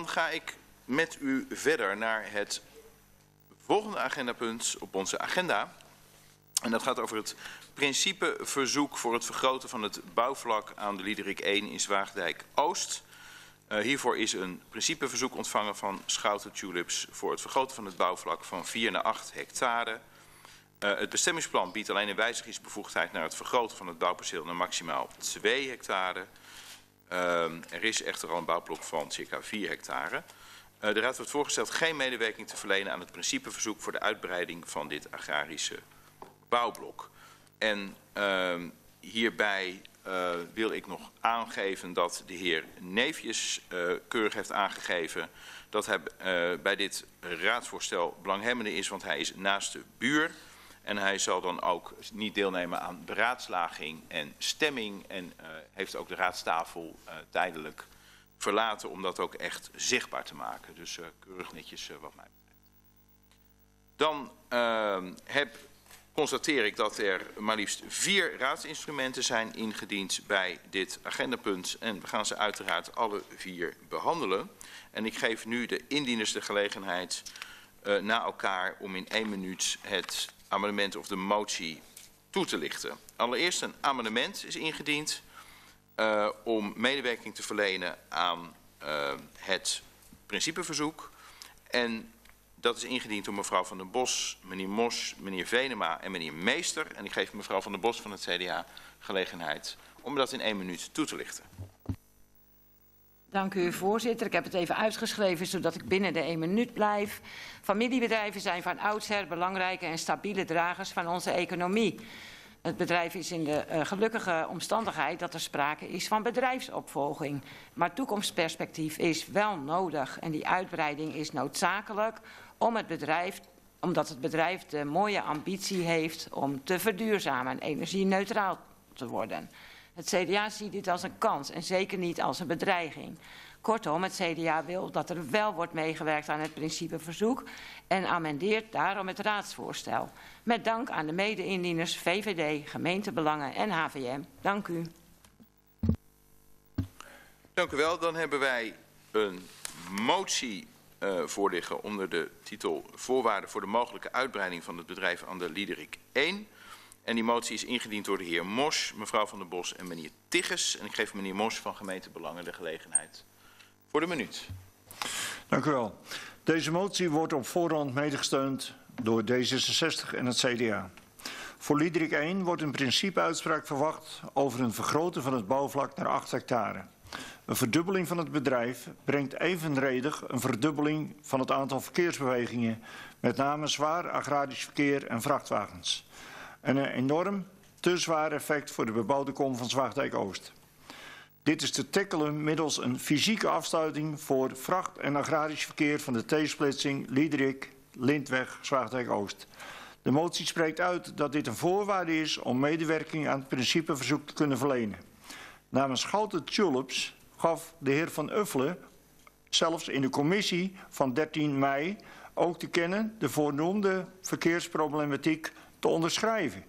Dan ga ik met u verder naar het volgende agendapunt op onze agenda. En dat gaat over het principeverzoek voor het vergroten van het bouwvlak aan de Liederik 1 in Zwaagdijk Oost. Uh, hiervoor is een principeverzoek ontvangen van Schouten Tulips voor het vergroten van het bouwvlak van 4 naar 8 hectare. Uh, het bestemmingsplan biedt alleen een wijzigingsbevoegdheid naar het vergroten van het bouwperceel naar maximaal 2 hectare. Uh, er is echter al een bouwblok van circa 4 hectare. Uh, de Raad wordt voorgesteld geen medewerking te verlenen aan het principeverzoek voor de uitbreiding van dit agrarische bouwblok. En uh, hierbij uh, wil ik nog aangeven dat de heer Neefjes uh, keurig heeft aangegeven dat hij uh, bij dit raadsvoorstel belanghebbende is, want hij is naast de buur. En hij zal dan ook niet deelnemen aan beraadslaging en stemming en uh, heeft ook de raadstafel uh, tijdelijk verlaten om dat ook echt zichtbaar te maken. Dus uh, keurig netjes wat mij betreft. Dan heb constateer ik dat er maar liefst vier raadsinstrumenten zijn ingediend bij dit agendapunt. En we gaan ze uiteraard alle vier behandelen. En ik geef nu de indieners de gelegenheid na elkaar om in één minuut het amendement of de motie toe te lichten. Allereerst een amendement is ingediend uh, om medewerking te verlenen aan uh, het principeverzoek. En dat is ingediend door mevrouw Van den Bos, meneer Mos, meneer Venema en meneer Meester. En ik geef mevrouw Van den Bos van het CDA gelegenheid om dat in één minuut toe te lichten. Dank u, voorzitter. Ik heb het even uitgeschreven, zodat ik binnen de één minuut blijf. Familiebedrijven zijn van oudsher belangrijke en stabiele dragers van onze economie. Het bedrijf is in de uh, gelukkige omstandigheid dat er sprake is van bedrijfsopvolging. Maar toekomstperspectief is wel nodig en die uitbreiding is noodzakelijk om het bedrijf, omdat het bedrijf de mooie ambitie heeft om te verduurzamen en energie-neutraal te worden. Het CDA ziet dit als een kans en zeker niet als een bedreiging. Kortom, het CDA wil dat er wel wordt meegewerkt aan het principeverzoek en amendeert daarom het raadsvoorstel. Met dank aan de mede-indieners VVD, gemeentebelangen en HVM. Dank u. Dank u wel. Dan hebben wij een motie uh, voorliggen onder de titel Voorwaarden voor de mogelijke uitbreiding van het bedrijf aan de Liederik 1. En die motie is ingediend door de heer Mos, mevrouw Van der Bos en meneer Tigges. En ik geef meneer Mos van gemeentebelangen de gelegenheid voor de minuut. Dank u wel. Deze motie wordt op voorhand medegesteund door D66 en het CDA. Voor Liederik 1 wordt een principeuitspraak verwacht over een vergroten van het bouwvlak naar 8 hectare. Een verdubbeling van het bedrijf brengt evenredig een verdubbeling van het aantal verkeersbewegingen, met name zwaar agrarisch verkeer en vrachtwagens. En een enorm te zwaar effect voor de bebouwde kom van Zwaagdijk Oost. Dit is te tackelen middels een fysieke afsluiting voor vracht- en agrarisch verkeer van de T-splitsing Liederik, Lindweg, Zwaagdijk Oost. De motie spreekt uit dat dit een voorwaarde is om medewerking aan het principeverzoek te kunnen verlenen. Namens Schouten Tulips gaf de heer Van Uffelen zelfs in de commissie van 13 mei ook te kennen de voornoemde verkeersproblematiek te onderschrijven.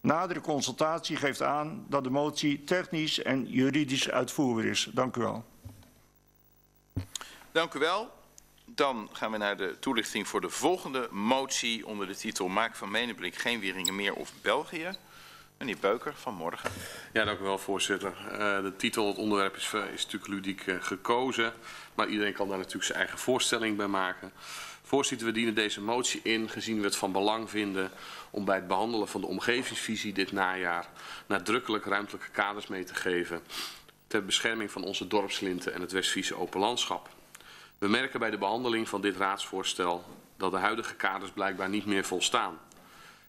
Nadere consultatie geeft aan dat de motie technisch en juridisch uitvoerbaar is. Dank u wel. Dank u wel. Dan gaan we naar de toelichting voor de volgende motie onder de titel Maak van Menenblik geen Wieringen meer of België. Meneer Beuker, vanmorgen. Ja, dank u wel, voorzitter. Uh, de titel, het onderwerp is, is natuurlijk ludiek uh, gekozen. Maar iedereen kan daar natuurlijk zijn eigen voorstelling bij maken. Voorzitter, we dienen deze motie in, gezien we het van belang vinden om bij het behandelen van de omgevingsvisie dit najaar nadrukkelijk ruimtelijke kaders mee te geven ter bescherming van onze dorpslinten en het Westfriese open landschap. We merken bij de behandeling van dit raadsvoorstel dat de huidige kaders blijkbaar niet meer volstaan.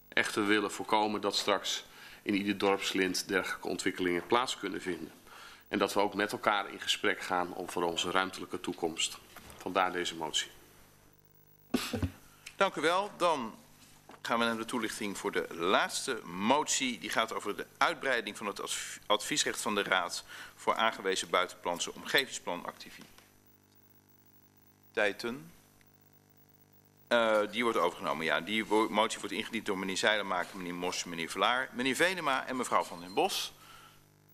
Echter willen voorkomen dat straks in ieder dorpslint dergelijke ontwikkelingen plaats kunnen vinden. En dat we ook met elkaar in gesprek gaan om voor onze ruimtelijke toekomst. Vandaar deze motie. Dank u wel. Dan gaan we naar de toelichting voor de laatste motie. Die gaat over de uitbreiding van het adviesrecht van de Raad voor aangewezen buitenplanse omgevingsplanactiviteiten. Uh, die wordt overgenomen, ja. Die motie wordt ingediend door meneer Zeilenmaker, meneer Mos, meneer Vlaar, meneer Venema en mevrouw Van den Bos.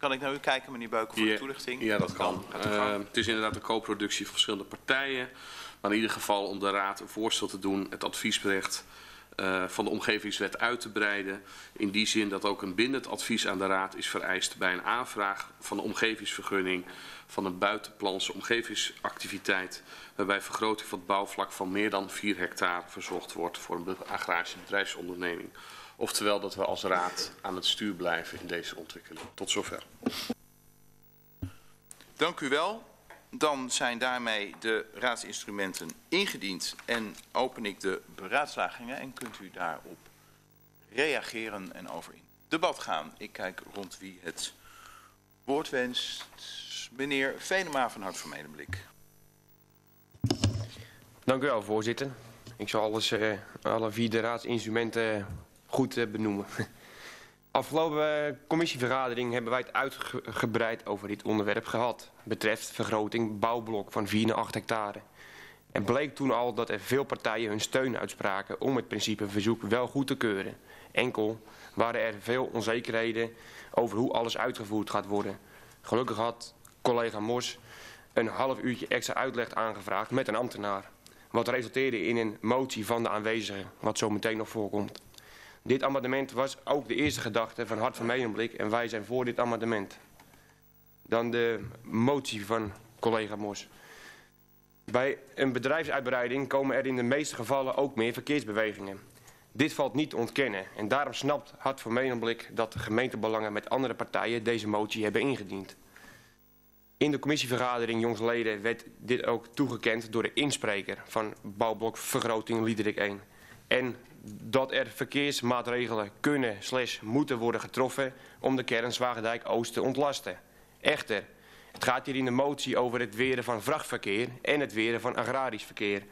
Kan ik naar u kijken, meneer Beuken, voor de toelichting? Ja, dat kan. Uh, het is inderdaad een co-productie van verschillende partijen. Maar in ieder geval om de Raad een voorstel te doen, het adviesbericht uh, van de omgevingswet uit te breiden. In die zin dat ook een bindend advies aan de Raad is vereist bij een aanvraag van de omgevingsvergunning van een buitenplanse omgevingsactiviteit. Waarbij vergroting van het bouwvlak van meer dan 4 hectare verzocht wordt voor een agrarische bedrijfsonderneming. Oftewel dat we als Raad aan het stuur blijven in deze ontwikkeling. Tot zover. Dank u wel. Dan zijn daarmee de raadsinstrumenten ingediend en open ik de beraadslagingen en kunt u daarop reageren en over in debat gaan. Ik kijk rond wie het woord wenst. Meneer Venema van Hart van Medemblik. Dank u wel, voorzitter. Ik zal alles, uh, alle vier de raadsinstrumenten goed uh, benoemen. Afgelopen commissievergadering hebben wij het uitgebreid over dit onderwerp gehad. Betreft vergroting bouwblok van 4 naar 8 hectare. En bleek toen al dat er veel partijen hun steun uitspraken om het principeverzoek wel goed te keuren. Enkel waren er veel onzekerheden over hoe alles uitgevoerd gaat worden. Gelukkig had collega Mos een half uurtje extra uitleg aangevraagd met een ambtenaar. Wat resulteerde in een motie van de aanwezigen, wat zo meteen nog voorkomt. Dit amendement was ook de eerste gedachte van Hart van Medemblik en wij zijn voor dit amendement. Dan de motie van collega Mos. Bij een bedrijfsuitbreiding komen er in de meeste gevallen ook meer verkeersbewegingen. Dit valt niet te ontkennen en daarom snapt Hart van Medemblik dat gemeentebelangen met andere partijen deze motie hebben ingediend. In de commissievergadering jongsleden werd dit ook toegekend door de inspreker van bouwblok Vergroting Liederik 1. En dat er verkeersmaatregelen kunnen slash moeten worden getroffen om de kern Zwagendijk Oost te ontlasten. Echter, het gaat hier in de motie over het weren van vrachtverkeer en het weren van agrarisch verkeer.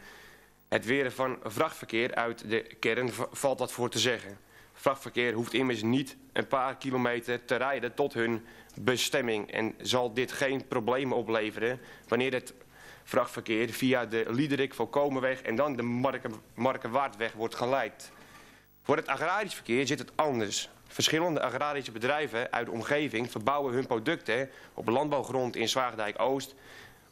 Het weren van vrachtverkeer uit de kern valt wat voor te zeggen. Vrachtverkeer hoeft immers niet een paar kilometer te rijden tot hun bestemming en zal dit geen problemen opleveren wanneer het vrachtverkeer via de Liederik Volkomenweg en dan de Marken, Markenwaardweg wordt geleid. Voor het agrarisch verkeer zit het anders. Verschillende agrarische bedrijven uit de omgeving verbouwen hun producten op landbouwgrond in Zwaagdijk Oost,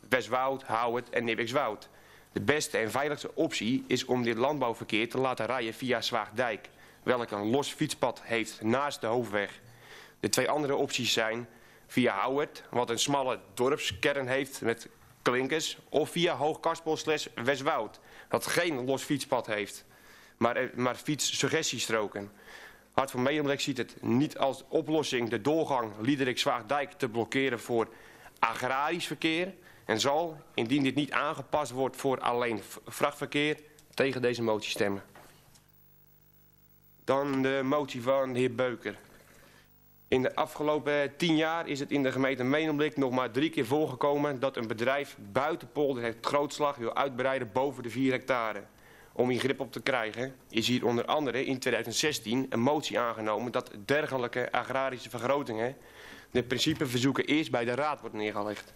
Westwoud, Houwert en Nibbikswoud. De beste en veiligste optie is om dit landbouwverkeer te laten rijden via Zwaagdijk, welk een los fietspad heeft naast de hoofdweg. De twee andere opties zijn via Houwert, wat een smalle dorpskern heeft met klinkers, of via Hoogkarspel slash Westwoud, dat geen los fietspad heeft, maar, maar fietssuggestiestroken. Hart van Medemblik ziet het niet als oplossing de doorgang Liederik-Zwaagdijk te blokkeren voor agrarisch verkeer en zal, indien dit niet aangepast wordt voor alleen vrachtverkeer, tegen deze motie stemmen. Dan de motie van de heer Beuker. In de afgelopen tien jaar is het in de gemeente Medemblik nog maar drie keer voorgekomen dat een bedrijf buiten polder het grootslag wil uitbreiden boven de 4 hectare. Om hier grip op te krijgen is hier onder andere in 2016 een motie aangenomen dat dergelijke agrarische vergrotingen de principeverzoeken eerst bij de raad wordt neergelegd.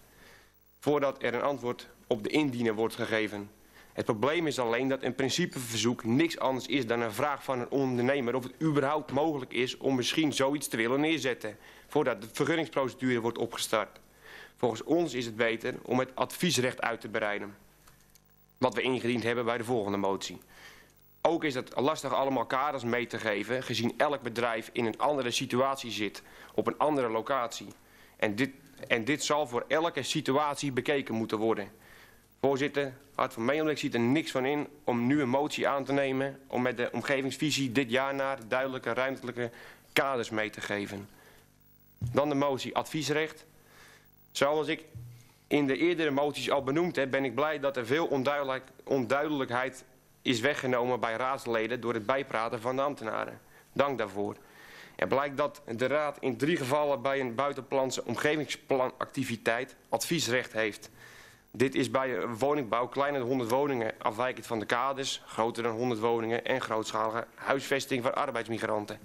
Voordat er een antwoord op de indiener wordt gegeven. Het probleem is alleen dat een principeverzoek niks anders is dan een vraag van een ondernemer of het überhaupt mogelijk is om misschien zoiets te willen neerzetten voordat de vergunningsprocedure wordt opgestart. Volgens ons is het beter om het adviesrecht uit te breiden. Wat we ingediend hebben bij de volgende motie. Ook is het lastig allemaal kaders mee te geven gezien elk bedrijf in een andere situatie zit op een andere locatie. En dit, en dit zal voor elke situatie bekeken moeten worden. Voorzitter, Hart van Medemblik ziet er niks van in om nu een motie aan te nemen... om met de omgevingsvisie dit jaar naar duidelijke ruimtelijke kaders mee te geven. Dan de motie adviesrecht. Zoals ik in de eerdere moties al benoemd heb... ben ik blij dat er veel onduidelijk, onduidelijkheid is weggenomen bij raadsleden... door het bijpraten van de ambtenaren. Dank daarvoor. Er blijkt dat de raad in drie gevallen bij een buitenplanse omgevingsplanactiviteit adviesrecht heeft... Dit is bij woningbouw kleiner dan 100 woningen afwijkend van de kaders, groter dan 100 woningen en grootschalige huisvesting van arbeidsmigranten.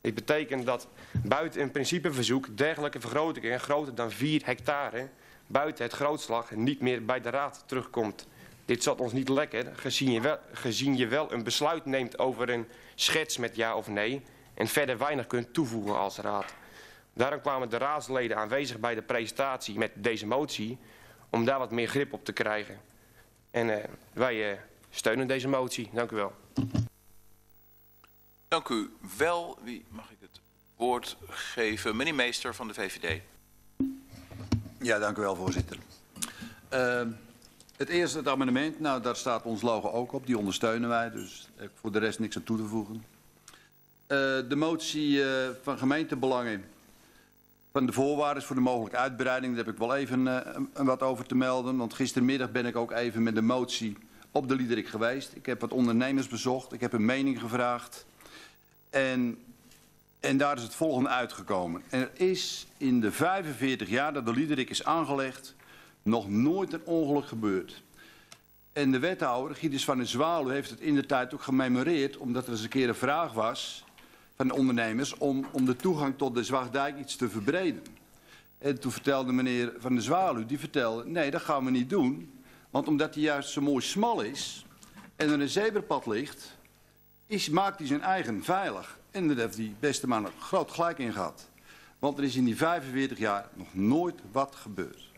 Dit betekent dat buiten een principeverzoek dergelijke vergrotingen groter dan 4 hectare buiten het grootslag niet meer bij de raad terugkomt. Dit zat ons niet lekker, gezien je, wel, gezien je wel een besluit neemt over een schets met ja of nee en verder weinig kunt toevoegen als raad. Daarom kwamen de raadsleden aanwezig bij de presentatie met deze motie om daar wat meer grip op te krijgen. En uh, wij uh, steunen deze motie. Dank u wel. Dank u wel. Wie mag ik het woord geven? Meneer Meester van de VVD. Ja, dank u wel, voorzitter. Uh, het eerste, het amendement, nou daar staat ons logo ook op, die ondersteunen wij, dus heb ik voor de rest niks aan toe te voegen. Uh, de motie uh, van gemeentebelangen van de voorwaarden voor de mogelijke uitbreiding, daar heb ik wel even uh, wat over te melden. Want gistermiddag ben ik ook even met de motie op de Liederik geweest. Ik heb wat ondernemers bezocht, ik heb een mening gevraagd. En, en daar is het volgende uitgekomen. Er is in de 45 jaar dat de Liederik is aangelegd nog nooit een ongeluk gebeurd. En de wethouder, Giedes van der Zwaluw, heeft het in de tijd ook gememoreerd... omdat er eens een keer een vraag was van de ondernemers... om, om de toegang tot de Zwaagdijk iets te verbreden. En toen vertelde meneer van der Zwaluw, die vertelde... nee, dat gaan we niet doen, want omdat hij juist zo mooi smal is... en er een zebrapad ligt, is, maakt hij zijn eigen veilig. En daar heeft die beste man een groot gelijk in gehad. Want er is in die 45 jaar nog nooit wat gebeurd.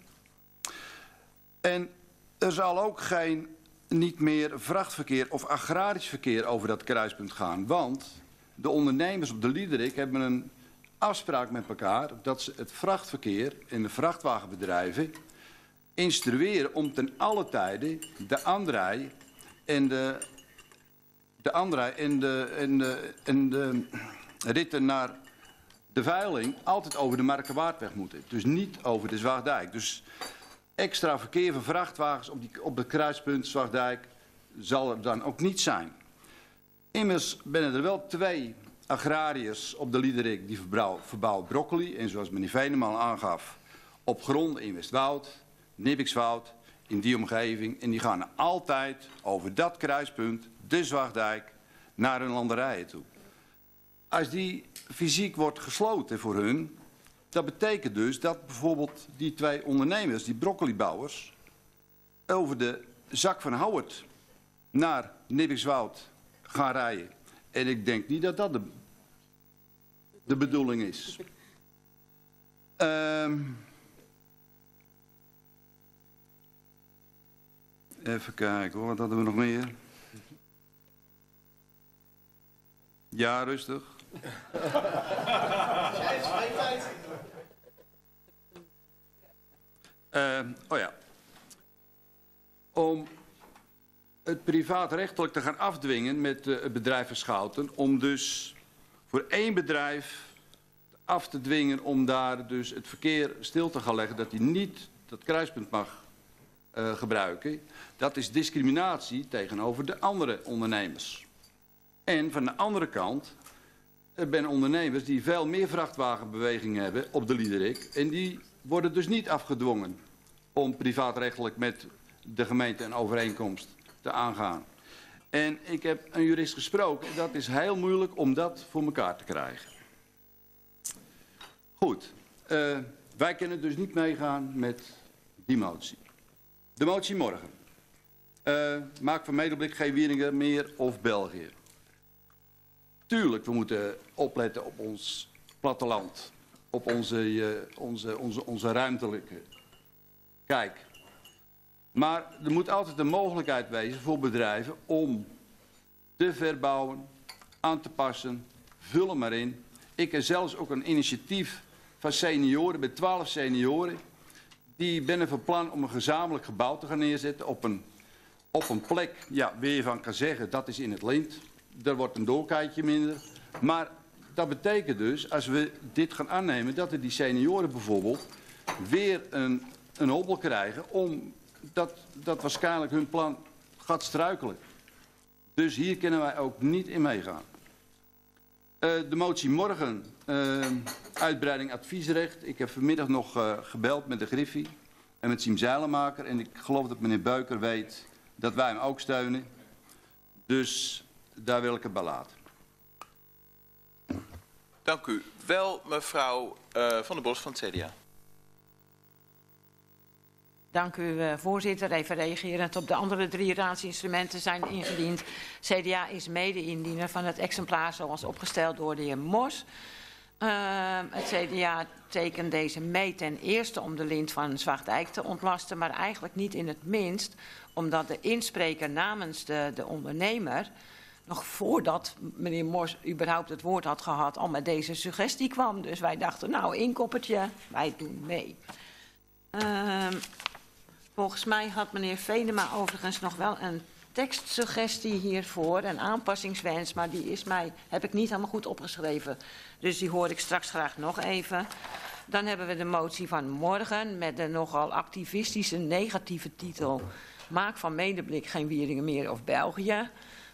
En er zal ook geen niet meer vrachtverkeer of agrarisch verkeer over dat kruispunt gaan. Want de ondernemers op de Liederik hebben een afspraak met elkaar dat ze het vrachtverkeer en de vrachtwagenbedrijven instrueren om ten alle tijde de Andrij en de, de Andrij en de, en de, de ritten naar de veiling altijd over de Markenwaardweg moeten. Dus niet over de Zwaagdijk. Dus extra verkeer van vrachtwagens op, die, op het kruispunt Zwaagdijk zal er dan ook niet zijn. Immers ben er wel twee agrariërs op de Liederik die verbouwen broccoli. En zoals meneer Veneman aangaf, op gronden in Westwoud, Nibbikswoud, in die omgeving. En die gaan altijd over dat kruispunt, de Zwaagdijk, naar hun landerijen toe. Als die fysiek wordt gesloten voor hun, dat betekent dus dat bijvoorbeeld die twee ondernemers, die broccolibouwers, over de zak van Howard naar Nibbikswoud gaan rijden. En ik denk niet dat dat de, de bedoeling is. Um, even kijken hoor, wat hadden we nog meer? Ja, rustig. Uh, oh ja. Om het privaatrechtelijk te gaan afdwingen met uh, bedrijf Verschouten. Om dus voor één bedrijf af te dwingen om daar dus het verkeer stil te gaan leggen. Dat hij niet dat kruispunt mag uh, gebruiken. Dat is discriminatie tegenover de andere ondernemers. En van de andere kant er zijn ondernemers die veel meer vrachtwagenbeweging hebben op de Liederik. En die worden dus niet afgedwongen om privaatrechtelijk met de gemeente een overeenkomst te aangaan. En ik heb een jurist gesproken. Dat is heel moeilijk om dat voor elkaar te krijgen. Goed. Uh, wij kunnen dus niet meegaan met die motie. De motie morgen. Uh, maak van Medeblik geen Wieringen meer of België. Tuurlijk, we moeten opletten op ons platteland. Op onze, uh, onze, onze, onze ruimtelijke kijk. Maar er moet altijd de mogelijkheid wezen voor bedrijven om te verbouwen, aan te passen. Vul maar in. Ik heb zelfs ook een initiatief van senioren, met 12 senioren. Die ben van plan om een gezamenlijk gebouw te gaan neerzetten op een, op een plek ja, waar je van kan zeggen dat is in het lint er wordt een doorkijkje minder. Maar dat betekent dus, als we dit gaan aannemen, dat er die senioren bijvoorbeeld weer een, een hobbel krijgen om dat, dat waarschijnlijk hun plan gaat struikelen. Dus hier kunnen wij ook niet in meegaan. Uh, de motie morgen, uh, uitbreiding adviesrecht. Ik heb vanmiddag nog uh, gebeld met de Griffie en met Siem Zeilenmaker. En ik geloof dat meneer Beuker weet dat wij hem ook steunen. Dus daar wil ik het bij laten. Dank u wel, mevrouw Van der Bos van het CDA. Dank u, uh, voorzitter. Even reagerend op de andere drie raadsinstrumenten zijn ingediend. CDA is mede-indiener van het exemplaar zoals opgesteld door de heer Mos. Ehm, het CDA tekent deze mee ten eerste om de lint van Zwaagdijk te ontlasten, maar eigenlijk niet in het minst omdat de inspreker namens de, de ondernemer, nog voordat meneer Mors überhaupt het woord had gehad, al met deze suggestie kwam. Dus wij dachten, nou, inkoppertje, wij doen mee. Ehm, volgens mij had meneer Venema overigens nog wel een tekstsuggestie hiervoor, een aanpassingswens, maar die is mij, heb ik niet helemaal goed opgeschreven. Dus die hoor ik straks graag nog even. Dan hebben we de motie van morgen met de nogal activistische negatieve titel. Maak van medeblik geen Wieringen meer of België.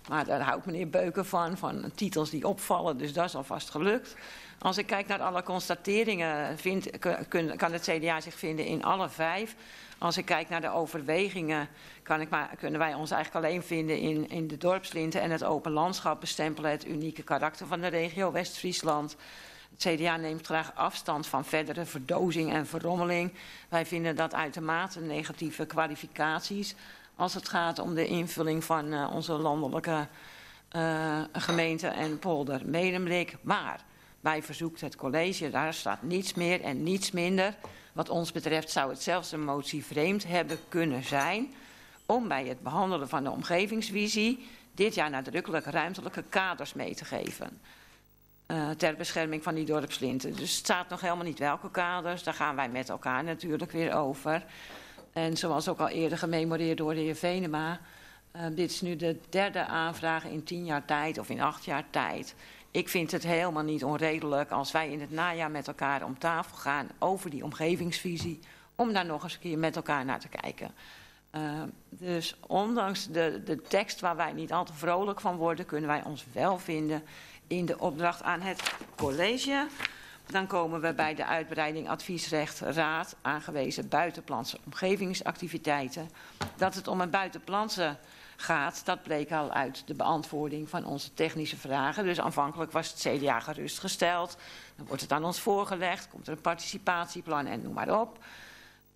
Maar daar houdt meneer Beuken van, van titels die opvallen, dus dat is alvast gelukt. Als ik kijk naar alle constateringen, vind, kan het CDA zich vinden in alle vijf. Als ik kijk naar de overwegingen, kan ik maar, kunnen wij ons eigenlijk alleen vinden in, in de dorpslinten en het open landschap bestempelen het unieke karakter van de regio West-Friesland. Het CDA neemt graag afstand van verdere verdozing en verrommeling. Wij vinden dat uitermate negatieve kwalificaties als het gaat om de invulling van uh, onze landelijke uh, gemeente en polder Medemblik. Maar wij verzoekt het college, daar staat niets meer en niets minder. Wat ons betreft zou het zelfs een motie vreemd hebben kunnen zijn om bij het behandelen van de omgevingsvisie dit jaar nadrukkelijk ruimtelijke kaders mee te geven. Uh, ter bescherming van die dorpslinten. Dus het staat nog helemaal niet welke kaders. Daar gaan wij met elkaar natuurlijk weer over. En zoals ook al eerder gememoreerd door de heer Venema... Uh, dit is nu de derde aanvraag in tien jaar tijd of in acht jaar tijd. Ik vind het helemaal niet onredelijk als wij in het najaar met elkaar om tafel gaan... over die omgevingsvisie, om daar nog eens een keer met elkaar naar te kijken. Uh, dus ondanks de, de tekst waar wij niet al te vrolijk van worden... kunnen wij ons wel vinden in de opdracht aan het college. Dan komen we bij de uitbreiding adviesrecht raad aangewezen buitenplantse omgevingsactiviteiten. Dat het om een buitenplantse gaat, dat bleek al uit de beantwoording van onze technische vragen. Dus aanvankelijk was het CDA gerustgesteld. Dan wordt het aan ons voorgelegd, komt er een participatieplan en noem maar op.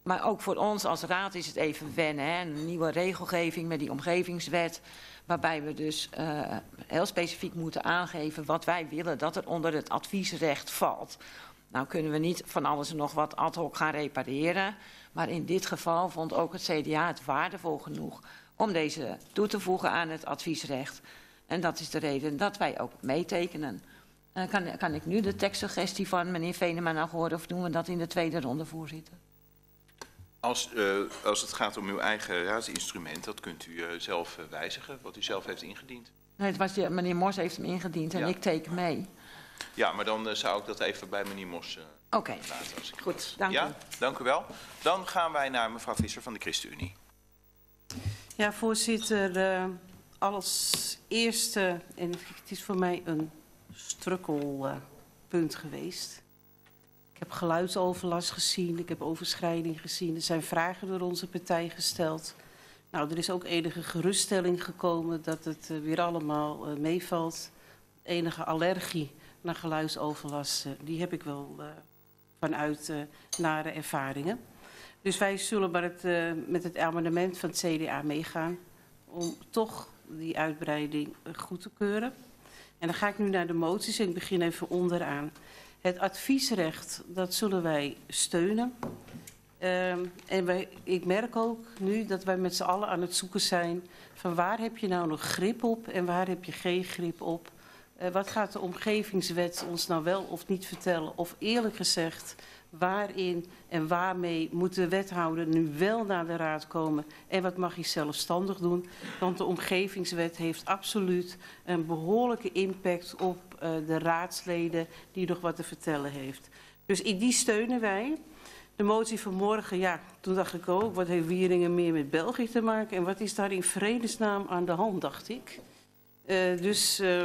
Maar ook voor ons als raad is het even wennen. Hè? Een nieuwe regelgeving met die omgevingswet. Waarbij we dus uh, heel specifiek moeten aangeven wat wij willen dat er onder het adviesrecht valt. Nou kunnen we niet van alles en nog wat ad hoc gaan repareren. Maar in dit geval vond ook het CDA het waardevol genoeg om deze toe te voegen aan het adviesrecht. En dat is de reden dat wij ook meetekenen. Uh, kan, kan ik nu de tekstsuggestie van meneer Venema nog horen of doen we dat in de tweede ronde, voorzitter? Als, uh, als het gaat om uw eigen raadsinstrument, dat kunt u uh, zelf uh, wijzigen, wat u zelf heeft ingediend. Nee, het was, meneer Mos heeft hem ingediend en ja. ik teken mee. Ja, maar dan zou ik dat even bij meneer Mos Oké, okay. laten. Goed, dank ja? u. Dank u wel. Dan gaan wij naar mevrouw Visser van de ChristenUnie. Ja, voorzitter. Uh, als eerste, en het is voor mij een strukkelpunt geweest. Ik heb geluidsoverlast gezien, ik heb overschrijding gezien. Er zijn vragen door onze partij gesteld. Nou, er is ook enige geruststelling gekomen dat het uh, weer allemaal uh, meevalt. Enige allergie naar geluidsoverlast, uh, die heb ik wel vanuit nare ervaringen. Dus wij zullen maar het, uh, met het amendement van het CDA meegaan om toch die uitbreiding goed te keuren. En dan ga ik nu naar de moties en ik begin even onderaan. Het adviesrecht, dat zullen wij steunen. Um, en wij, ik merk ook nu dat wij met z'n allen aan het zoeken zijn van waar heb je nou nog grip op en waar heb je geen grip op. Uh, wat gaat de omgevingswet ons nou wel of niet vertellen? Of eerlijk gezegd, waarin en waarmee moet de wethouder nu wel naar de raad komen en wat mag hij zelfstandig doen. Want de omgevingswet heeft absoluut een behoorlijke impact op uh, de raadsleden die nog wat te vertellen heeft. Dus in die steunen wij. De motie van morgen, ja, toen dacht ik ook, wat heeft Wieringen meer met België te maken en wat is daar in vredesnaam aan de hand, dacht ik. Uh, dus uh,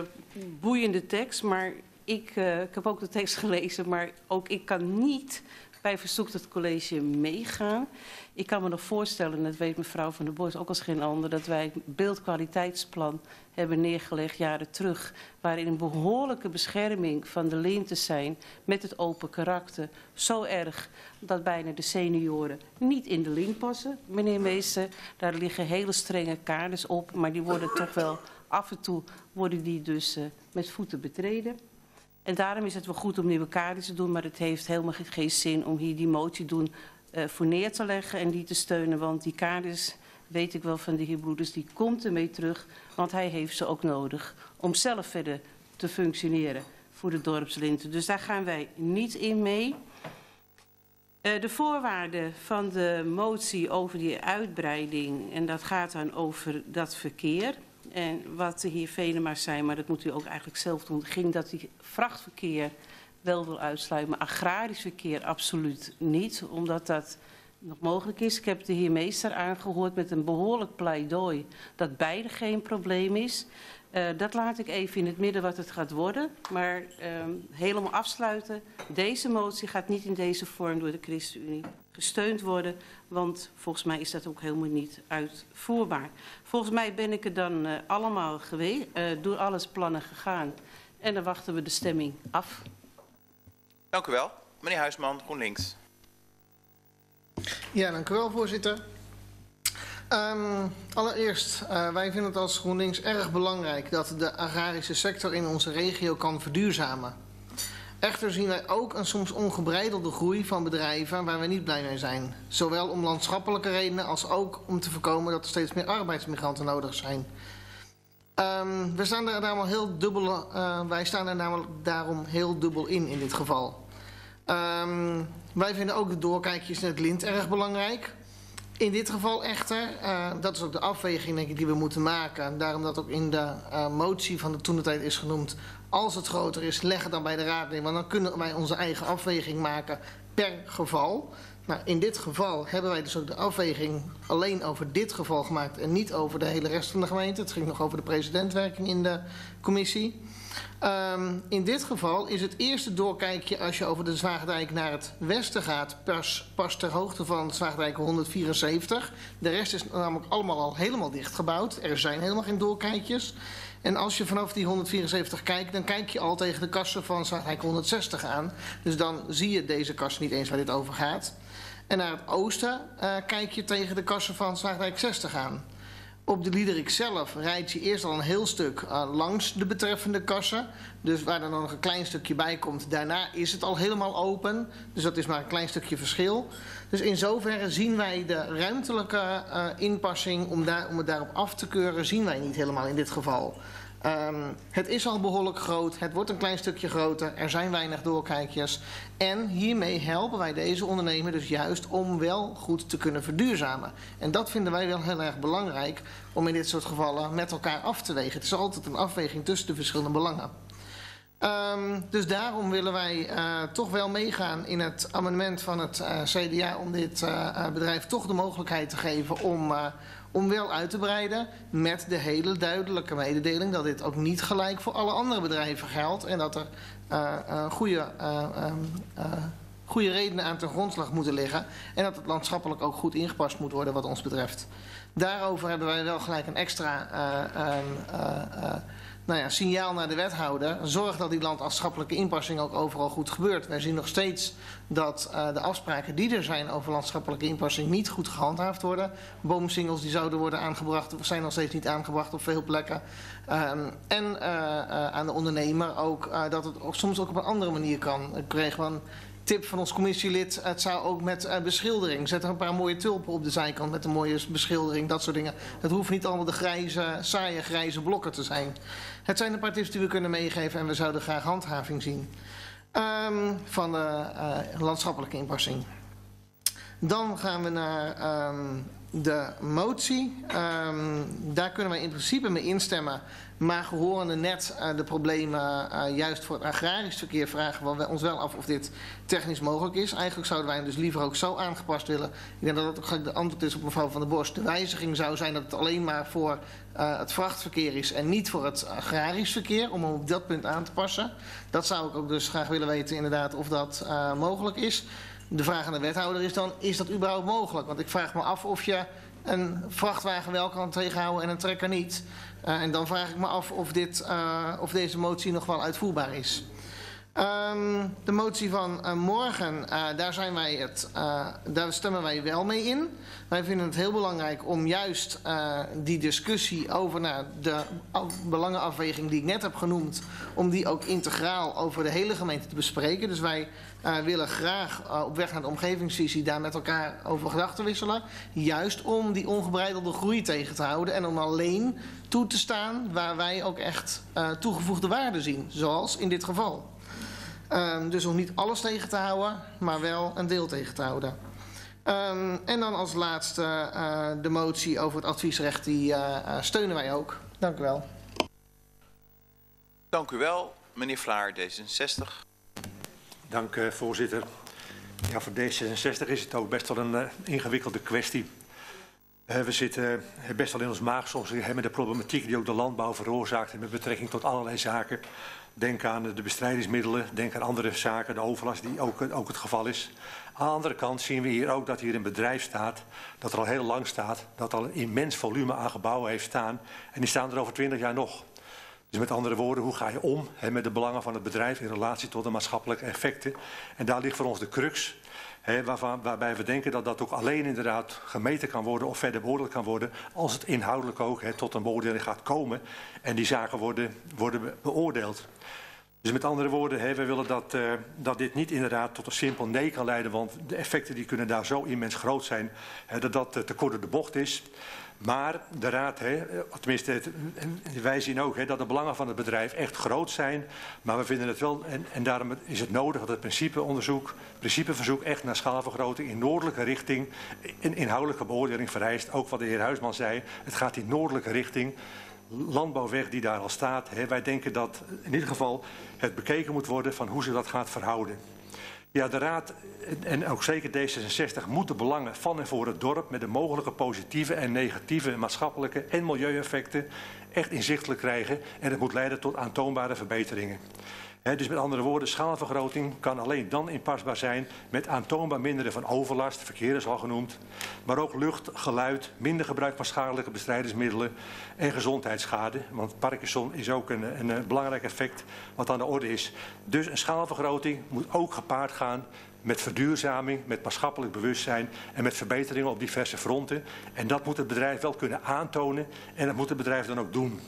boeiende tekst, maar ik, uh, ik heb ook de tekst gelezen, maar ook ik kan niet bij verzoek het college meegaan. Ik kan me nog voorstellen, en dat weet mevrouw van der Bos ook als geen ander, dat wij een beeldkwaliteitsplan hebben neergelegd jaren terug, waarin een behoorlijke bescherming van de linten zijn met het open karakter. Zo erg dat bijna de senioren niet in de lint passen, meneer Meester. Daar liggen hele strenge kaders op, maar die worden toch wel af en toe worden die dus uh, met voeten betreden. En daarom is het wel goed om nieuwe kaders te doen, maar het heeft helemaal ge- geen zin om hier die motie doen, eh, voor neer te leggen en die te steunen. Want die kaders, weet ik wel van de heer Broeders, die komt ermee terug. Want hij heeft ze ook nodig om zelf verder te functioneren voor de dorpslinten. Dus daar gaan wij niet in mee. Eh, de voorwaarden van de motie over die uitbreiding, en dat gaat dan over dat verkeer. En wat de heer Venema zei, maar dat moet u ook eigenlijk zelf doen, ging dat die vrachtverkeer wel wil uitsluiten, maar agrarisch verkeer absoluut niet, omdat dat nog mogelijk is. Ik heb de heer Meester aangehoord met een behoorlijk pleidooi dat beide geen probleem is. Uh, dat laat ik even in het midden wat het gaat worden. Maar um, helemaal afsluiten. Deze motie gaat niet in deze vorm door de ChristenUnie gesteund worden. Want volgens mij is dat ook helemaal niet uitvoerbaar. Volgens mij ben ik er dan uh, allemaal geweest, uh, door alles plannen gegaan. En dan wachten we de stemming af. Dank u wel. Meneer Huisman, GroenLinks. Ja, dank u wel, voorzitter. Um, allereerst, uh, wij vinden het als GroenLinks erg belangrijk dat de agrarische sector in onze regio kan verduurzamen. Echter zien wij ook een soms ongebreidelde groei van bedrijven waar we niet blij mee zijn. Zowel om landschappelijke redenen als ook om te voorkomen dat er steeds meer arbeidsmigranten nodig zijn. Um, we staan daar daarom heel dubbel, uh, wij staan er namelijk daarom heel dubbel in in dit geval. Um, wij vinden ook de doorkijkjes in het lint erg belangrijk. In dit geval echter, uh, dat is ook de afweging denk ik, die we moeten maken. Daarom dat ook in de uh, motie van de toentertijd is genoemd. Als het groter is, leg het dan bij de raad neer. Want dan kunnen wij onze eigen afweging maken per geval. Nou, in dit geval hebben wij dus ook de afweging alleen over dit geval gemaakt. En niet over de hele rest van de gemeente. Het ging nog over de presidentwerking in de commissie. Um, in dit geval is het eerste doorkijkje als je over de Zwaagdijk naar het westen gaat, pas, pas ter hoogte van Zwaagdijk 174. De rest is namelijk allemaal al helemaal dichtgebouwd. Er zijn helemaal geen doorkijkjes. En als je vanaf die 174 kijkt, dan kijk je al tegen de kassen van Zwaagdijk 160 aan. Dus dan zie je deze kassen niet eens waar dit over gaat. En naar het oosten uh, kijk je tegen de kassen van Zwaagdijk 60 aan. Op de Liederik zelf rijdt je eerst al een heel stuk uh, langs de betreffende kassen. Dus waar dan nog een klein stukje bij komt. Daarna is het al helemaal open. Dus dat is maar een klein stukje verschil. Dus in zoverre zien wij de ruimtelijke uh, inpassing om, daar, om het daarop af te keuren, zien wij niet helemaal in dit geval. Um, het is al behoorlijk groot, het wordt een klein stukje groter, er zijn weinig doorkijkjes. En hiermee helpen wij deze ondernemer dus juist om wel goed te kunnen verduurzamen. En dat vinden wij wel heel erg belangrijk om in dit soort gevallen met elkaar af te wegen. Het is altijd een afweging tussen de verschillende belangen. Um, dus daarom willen wij uh, toch wel meegaan in het amendement van het uh, CDA om dit uh, bedrijf toch de mogelijkheid te geven om, om wel uit te breiden. Met de hele duidelijke mededeling dat dit ook niet gelijk voor alle andere bedrijven geldt. En dat er uh, goede, um, goede redenen aan ten grondslag moeten liggen. En dat het landschappelijk ook goed ingepast moet worden wat ons betreft. Daarover hebben wij wel gelijk een extra nou ja, signaal naar de wethouder. Zorg dat die landschappelijke inpassing ook overal goed gebeurt. Wij zien nog steeds dat uh, de afspraken die er zijn over landschappelijke inpassing niet goed gehandhaafd worden. Boomsingels die zouden worden aangebracht zijn nog steeds niet aangebracht op veel plekken. Um, en uh, uh, aan de ondernemer ook dat het soms ook op een andere manier kan. Ik kreeg een tip van ons commissielid. Het zou ook met beschildering. Zet er een paar mooie tulpen op de zijkant met een mooie beschildering. Dat soort dingen. Het hoeft niet allemaal de grijze, saaie grijze blokken te zijn. Het zijn een paar die we kunnen meegeven. En we zouden graag handhaving zien. Um, van de uh, landschappelijke inpassing. Dan gaan we naar um, de motie. Um, daar kunnen wij in principe mee instemmen. Maar gehorende net uh, de problemen uh, juist voor het agrarisch verkeer vragen we ons wel af of dit technisch mogelijk is. Eigenlijk zouden wij hem dus liever ook zo aangepast willen. Ik denk dat dat ook de antwoord is op mevrouw Van der Borst. De wijziging zou zijn dat het alleen maar voor uh, het vrachtverkeer is en niet voor het agrarisch verkeer. Om hem op dat punt aan te passen. Dat zou ik ook dus graag willen weten inderdaad of dat mogelijk is. De vraag aan de wethouder is dan, is dat überhaupt mogelijk? Want ik vraag me af of je een vrachtwagen wel kan tegenhouden en een trekker niet. Uh, en dan vraag ik me af of, dit, uh, of deze motie nog wel uitvoerbaar is. Ehm, de motie van uh, morgen, uh, daar, zijn wij het, uh, daar stemmen wij wel mee in. Wij vinden het heel belangrijk om juist die discussie over nou, de belangenafweging die ik net heb genoemd... om die ook integraal over de hele gemeente te bespreken. Dus wij willen graag op weg naar de omgevingsvisie daar met elkaar over gedachten wisselen. Juist om die ongebreidelde groei tegen te houden en om alleen toe te staan waar wij ook echt toegevoegde waarde zien. Zoals in dit geval. Um, dus om niet alles tegen te houden, maar wel een deel tegen te houden. Um, en dan als laatste uh, de motie over het adviesrecht, die uh, uh, steunen wij ook. Dank u wel. Dank u wel, meneer Vlaar, D66. Dank uh, voorzitter. Ja, voor D66 is het ook best wel een uh, ingewikkelde kwestie. Uh, we zitten best wel in ons maag soms met de problematiek die ook de landbouw veroorzaakt met betrekking tot allerlei zaken. Denk aan de bestrijdingsmiddelen, denk aan andere zaken, de overlast die ook, ook het geval is. Aan de andere kant zien we hier ook dat hier een bedrijf staat, dat er al heel lang staat, dat al een immens volume aan gebouwen heeft staan. En die staan er over twintig jaar nog. Dus met andere woorden, hoe ga je om met de belangen van het bedrijf in relatie tot de maatschappelijke effecten? En daar ligt voor ons de crux. Waarbij we denken dat dat ook alleen inderdaad gemeten kan worden of verder beoordeeld kan worden als het inhoudelijk ook tot een beoordeling gaat komen en die zaken worden, worden beoordeeld. Dus met andere woorden, he, we willen dat, uh, dat dit niet inderdaad tot een simpel nee kan leiden, want de effecten die kunnen daar zo immens groot zijn, dat dat uh, te kort de bocht is. Maar de Raad, hè, tenminste, het, wij zien ook hè, dat de belangen van het bedrijf echt groot zijn. Maar we vinden het wel, en, en daarom is het nodig dat het principeonderzoek, principeverzoek echt naar schaalvergroting in noordelijke richting, in inhoudelijke beoordeling vereist. Ook wat de heer Huisman zei, het gaat in noordelijke richting. Landbouwweg die daar al staat. Hè, wij denken dat in ieder geval het bekeken moet worden van hoe ze dat gaat verhouden. Ja, de Raad en ook zeker D66 moet de belangen van en voor het dorp met de mogelijke positieve en negatieve maatschappelijke en milieueffecten echt inzichtelijk krijgen en het moet leiden tot aantoonbare verbeteringen. Dus met andere woorden, schaalvergroting kan alleen dan inpasbaar zijn met aantoonbaar minderen van overlast, verkeer is al genoemd, maar ook lucht, geluid, minder gebruik van schadelijke bestrijdingsmiddelen en gezondheidsschade. Want Parkinson is ook een, een, een belangrijk effect wat aan de orde is. Dus een schaalvergroting moet ook gepaard gaan met verduurzaming, met maatschappelijk bewustzijn en met verbeteringen op diverse fronten. En dat moet het bedrijf wel kunnen aantonen en dat moet het bedrijf dan ook doen.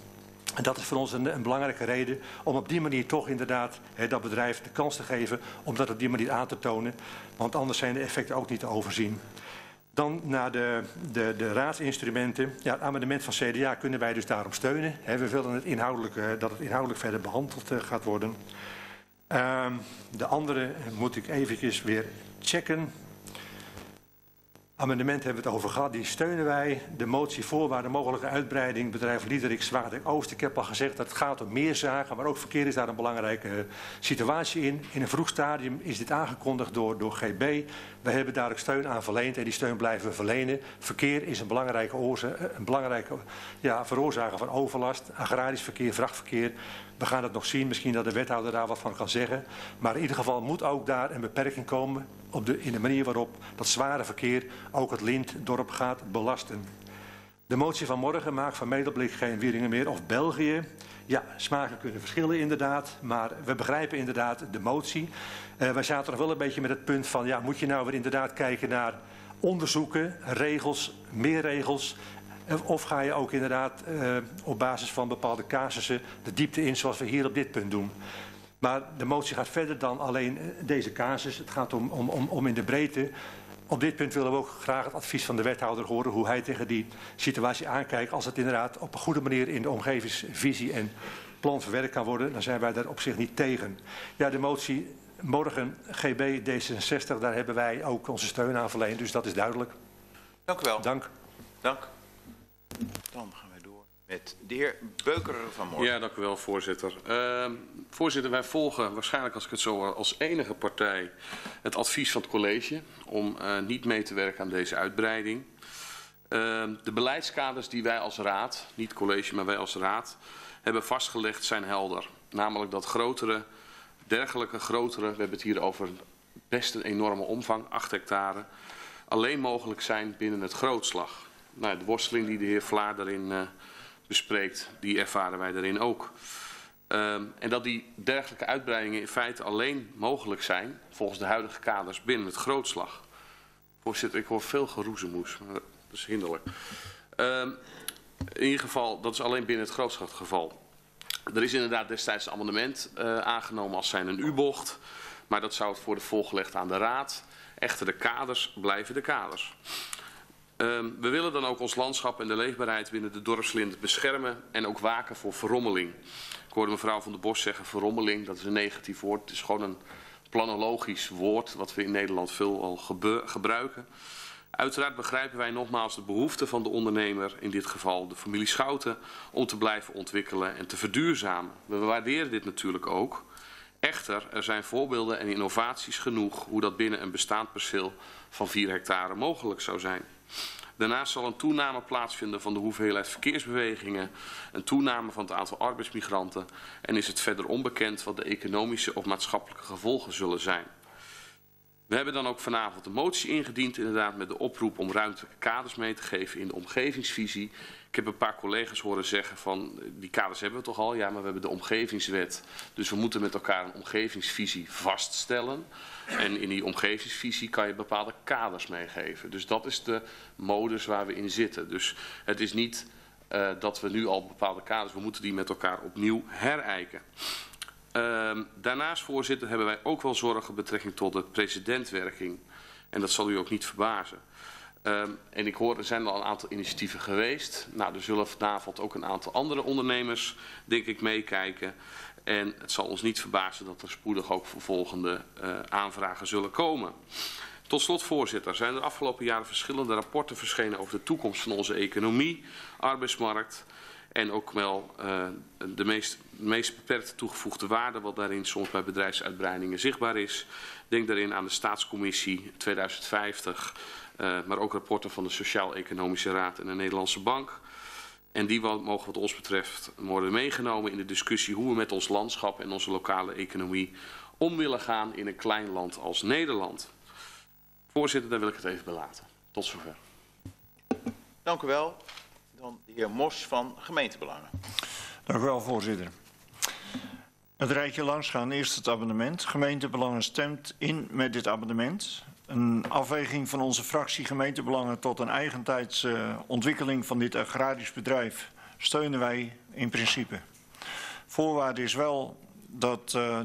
En dat is voor ons een, een, belangrijke reden om op die manier toch inderdaad he, dat bedrijf de kans te geven om dat op die manier aan te tonen. Want anders zijn de effecten ook niet te overzien. Dan naar de, de, de raadsinstrumenten. Ja, het amendement van CDA kunnen wij dus daarom steunen. He, we willen het inhoudelijk, uh, dat het inhoudelijk verder behandeld uh, gaat worden. Uh, de andere moet ik eventjes weer checken. Amendement hebben we het over gehad, die steunen wij. De motie voorwaarde mogelijke uitbreiding bedrijf Liederik Zwaardijk Oost. Ik heb al gezegd dat het gaat om meer zaken, maar ook verkeer is daar een belangrijke uh, situatie in. In een vroeg stadium is dit aangekondigd door, door GB. We hebben daar ook steun aan verleend en die steun blijven we verlenen. Verkeer is een belangrijke, oorzaak, een belangrijke ja, veroorzaker van overlast. Agrarisch verkeer, vrachtverkeer. We gaan het nog zien, misschien dat de wethouder daar wat van kan zeggen. Maar in ieder geval moet ook daar een beperking komen op de, in de manier waarop dat zware verkeer ook het Linddorp gaat belasten. De motie van morgen maakt van Medeblik geen Wieringen meer of België. Ja, smaken kunnen verschillen inderdaad, maar we begrijpen inderdaad de motie. Uh, wij zaten nog wel een beetje met het punt van, ja, moet je nou weer inderdaad kijken naar onderzoeken, regels, meer regels. Of ga je ook inderdaad uh, op basis van bepaalde casussen de diepte in zoals we hier op dit punt doen. Maar de motie gaat verder dan alleen deze casus. Het gaat om, om, om, om in de breedte. Op dit punt willen we ook graag het advies van de wethouder horen hoe hij tegen die situatie aankijkt. Als het inderdaad op een goede manier in de omgevingsvisie en plan verwerkt kan worden, dan zijn wij daar op zich niet tegen. Ja, de motie morgen GB D66, daar hebben wij ook onze steun aan verleend, dus dat is duidelijk. Dank u wel. Dank. Dank. Dan gaan wij door met de heer Beuker van morgen. Ja, dank u wel, voorzitter. Uh, voorzitter, wij volgen waarschijnlijk, als ik het zo als enige partij, het advies van het college om uh, niet mee te werken aan deze uitbreiding. Uh, de beleidskaders die wij als raad, niet college, maar wij als raad, hebben vastgelegd zijn helder. Namelijk dat grotere, dergelijke grotere, we hebben het hier over best een enorme omvang, 8 hectare, alleen mogelijk zijn binnen het grootslag. Nou, de worsteling die de heer Vlaar daarin uh, bespreekt, die ervaren wij daarin ook. Ehm, en dat die dergelijke uitbreidingen in feite alleen mogelijk zijn, volgens de huidige kaders, binnen het grootslag. Voorzitter, ik hoor veel geroezemoes, maar dat is hinderlijk. Ehm, in ieder geval, dat is alleen binnen het grootslag geval. Er is inderdaad destijds een amendement uh, aangenomen als zijn een U-bocht. Maar dat zou het worden voorgelegd aan de Raad. Echter, de kaders blijven de kaders. Um, we willen dan ook ons landschap en de leefbaarheid binnen de dorpslint beschermen en ook waken voor verrommeling. Ik hoorde mevrouw van der Bos zeggen verrommeling, dat is een negatief woord. Het is gewoon een planologisch woord wat we in Nederland veel al gebruiken. Uiteraard begrijpen wij nogmaals de behoefte van de ondernemer, in dit geval de familie Schouten, om te blijven ontwikkelen en te verduurzamen. We waarderen dit natuurlijk ook. Echter, er zijn voorbeelden en innovaties genoeg hoe dat binnen een bestaand perceel van 4 hectare mogelijk zou zijn. Daarnaast zal een toename plaatsvinden van de hoeveelheid verkeersbewegingen, een toename van het aantal arbeidsmigranten en is het verder onbekend wat de economische of maatschappelijke gevolgen zullen zijn. We hebben dan ook vanavond een motie ingediend, inderdaad met de oproep om ruimtelijke kaders mee te geven in de omgevingsvisie. Ik heb een paar collega's horen zeggen van die kaders hebben we toch al, ja maar we hebben de omgevingswet. Dus we moeten met elkaar een omgevingsvisie vaststellen. En in die omgevingsvisie kan je bepaalde kaders meegeven. Dus dat is de modus waar we in zitten. Dus het is niet uh, dat we nu al bepaalde kaders, we moeten die met elkaar opnieuw herijken. Uh, daarnaast, voorzitter, hebben wij ook wel zorgen betrekking tot de presidentwerking. En dat zal u ook niet verbazen. Um, en ik hoor, er zijn al een aantal initiatieven geweest. Nou, er zullen vanavond ook een aantal andere ondernemers, denk ik, meekijken. En het zal ons niet verbazen dat er spoedig ook vervolgende uh, aanvragen zullen komen. Tot slot, voorzitter, zijn er afgelopen jaren verschillende rapporten verschenen over de toekomst van onze economie, arbeidsmarkt en ook wel uh, de meest, meest beperkte toegevoegde waarde wat daarin soms bij bedrijfsuitbreidingen zichtbaar is. Denk daarin aan de Staatscommissie 2050, uh, maar ook rapporten van de Sociaal-Economische Raad en de Nederlandse Bank. En die mogen wat ons betreft worden meegenomen in de discussie hoe we met ons landschap en onze lokale economie om willen gaan in een klein land als Nederland. Voorzitter, daar wil ik het even belaten. Tot zover. Dank u wel. Dan de heer Mos van Gemeentebelangen. Dank u wel, voorzitter. Het rijtje langs gaan. Eerst het abonnement. Gemeentebelangen stemt in met dit abonnement. Een afweging van onze fractie gemeentebelangen tot een eigentijds ontwikkeling van dit agrarisch bedrijf steunen wij in principe. Voorwaarde is wel dat uh,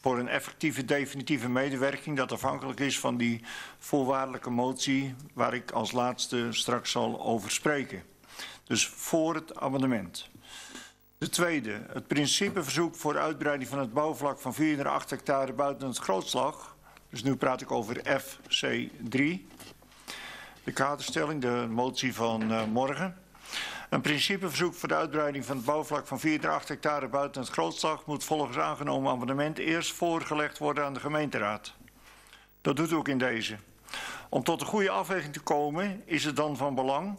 voor een effectieve definitieve medewerking dat afhankelijk is van die voorwaardelijke motie waar ik als laatste straks zal over spreken. Dus voor het amendement. De tweede, het principeverzoek voor uitbreiding van het bouwvlak van 4 naar 8 hectare buiten het grootslag dus nu praat ik over FC3. De kaderstelling, de motie van uh, morgen. Een principeverzoek voor de uitbreiding van het bouwvlak van 4 naar 8 hectare buiten het grootslag moet volgens aangenomen amendement eerst voorgelegd worden aan de gemeenteraad. Dat doet ook in deze. Om tot een goede afweging te komen is het dan van belang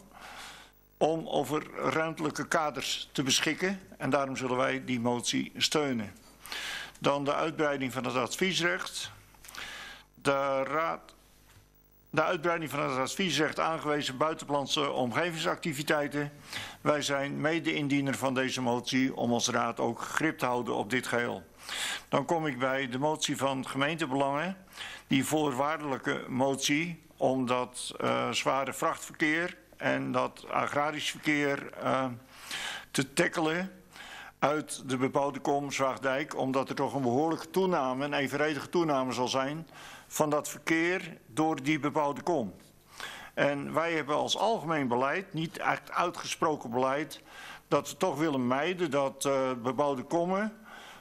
om over ruimtelijke kaders te beschikken en daarom zullen wij die motie steunen. Dan de uitbreiding van het adviesrecht. De Raad de uitbreiding van het adviesrecht aangewezen buitenlandse omgevingsactiviteiten. Wij zijn mede-indiener van deze motie om als raad ook grip te houden op dit geheel. Dan kom ik bij de motie van gemeentebelangen. Die voorwaardelijke motie om dat uh, zware vrachtverkeer en dat agrarisch verkeer uh, te tackelen uit de bebouwde kom Zwaagdijk. Omdat er toch een behoorlijke toename, een evenredige toename zal zijn van dat verkeer door die bebouwde kom. En wij hebben als algemeen beleid, niet echt uitgesproken beleid, dat we toch willen mijden dat uh, bebouwde kommen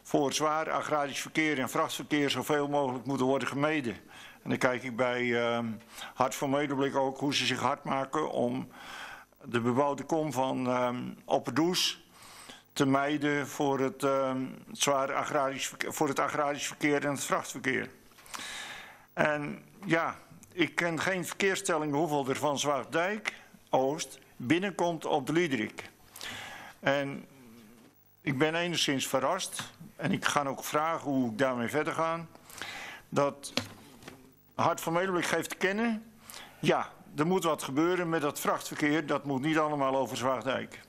voor zwaar agrarisch verkeer en vrachtverkeer zoveel mogelijk moeten worden gemeden. En dan kijk ik bij uh, Hart van Medeblik ook hoe ze zich hard maken om de bebouwde kom van uh, Opperdoes te mijden voor het, uh, zwaar agrarisch, voor het agrarisch verkeer en het vrachtverkeer. En ja, ik ken geen verkeersstelling hoeveel er van Zwaardijk, Oost, binnenkomt op de Liederik. En ik ben enigszins verrast, en ik ga ook vragen hoe ik daarmee verder ga, dat Hart van Medeblik geeft te kennen, ja, er moet wat gebeuren met dat vrachtverkeer, dat moet niet allemaal over Zwaardijk.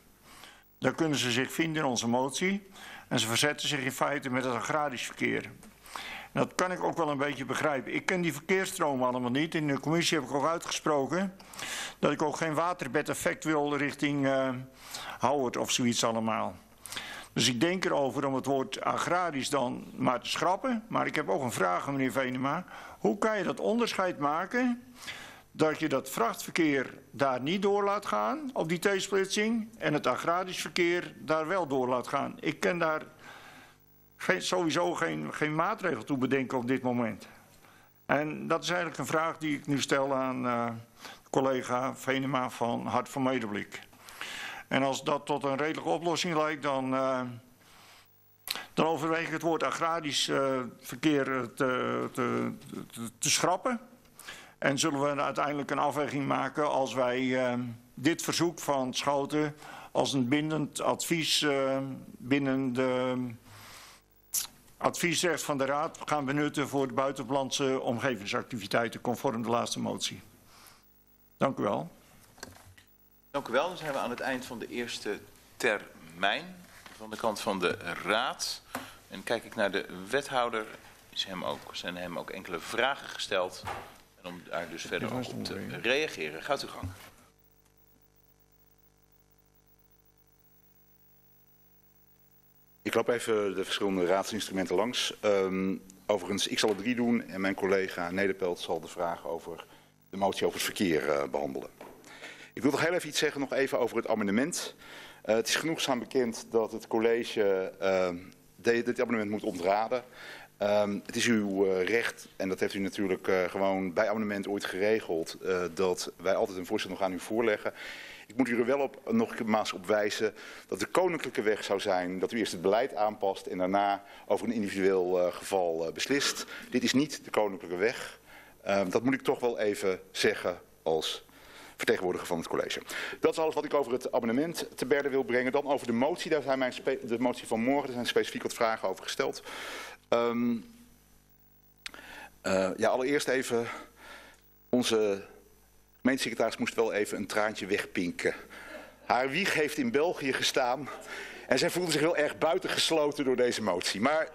Daar kunnen ze zich vinden in onze motie. En ze verzetten zich in feite met het agrarisch verkeer. Dat kan ik ook wel een beetje begrijpen. Ik ken die verkeersstromen allemaal niet. In de commissie heb ik ook uitgesproken dat ik ook geen waterbedeffect wil richting uh, Howard of zoiets allemaal. Dus ik denk erover om het woord agrarisch dan maar te schrappen. Maar ik heb ook een vraag meneer Venema. Hoe kan je dat onderscheid maken dat je dat vrachtverkeer daar niet door laat gaan op die T-splitsing en het agrarisch verkeer daar wel door laat gaan? Ik ken daar geen, sowieso geen, geen maatregel toe bedenken op dit moment. En dat is eigenlijk een vraag die ik nu stel aan uh, collega Venema van Hart van Medeblik. En als dat tot een redelijke oplossing lijkt, dan, uh, dan overweeg ik het woord agrarisch uh, verkeer te, te, te, te, schrappen. En zullen we uiteindelijk een afweging maken als wij dit verzoek van Schouten als een bindend advies binnen de adviesrecht van de Raad gaan benutten voor de buitenlandse omgevingsactiviteiten conform de laatste motie. Dank u wel. Dank u wel. Dan zijn we aan het eind van de eerste termijn van de kant van de Raad. En kijk ik naar de wethouder, is hem ook, zijn hem ook enkele vragen gesteld. En om daar dus verder op te reageren. Gaat u gang. Ik loop even de verschillende raadsinstrumenten langs. Um, overigens, ik zal er drie doen en mijn collega Nederpelt zal de vraag over de motie over het verkeer uh, behandelen. Ik wil nog heel even iets zeggen nog even over het amendement. Uh, het is genoegzaam bekend dat het college uh, dit amendement moet ontraden. Um, het is uw uh, recht, en dat heeft u natuurlijk gewoon bij amendement ooit geregeld, dat wij altijd een voorstel nog aan u voorleggen. Ik moet u er wel op, nogmaals op wijzen dat de koninklijke weg zou zijn dat u eerst het beleid aanpast en daarna over een individueel uh, geval uh, beslist. Dit is niet de koninklijke weg. Uh, dat moet ik toch wel even zeggen als vertegenwoordiger van het college. Dat is alles wat ik over het abonnement te berde wil brengen. Dan over de motie, daar zijn mijn de motie van morgen, daar zijn specifiek wat vragen over gesteld. Um, uh, ja, allereerst even onze gemeentesecretaris moest wel even een traantje wegpinken. Haar wieg heeft in België gestaan en zij voelde zich heel erg buitengesloten door deze motie. Maar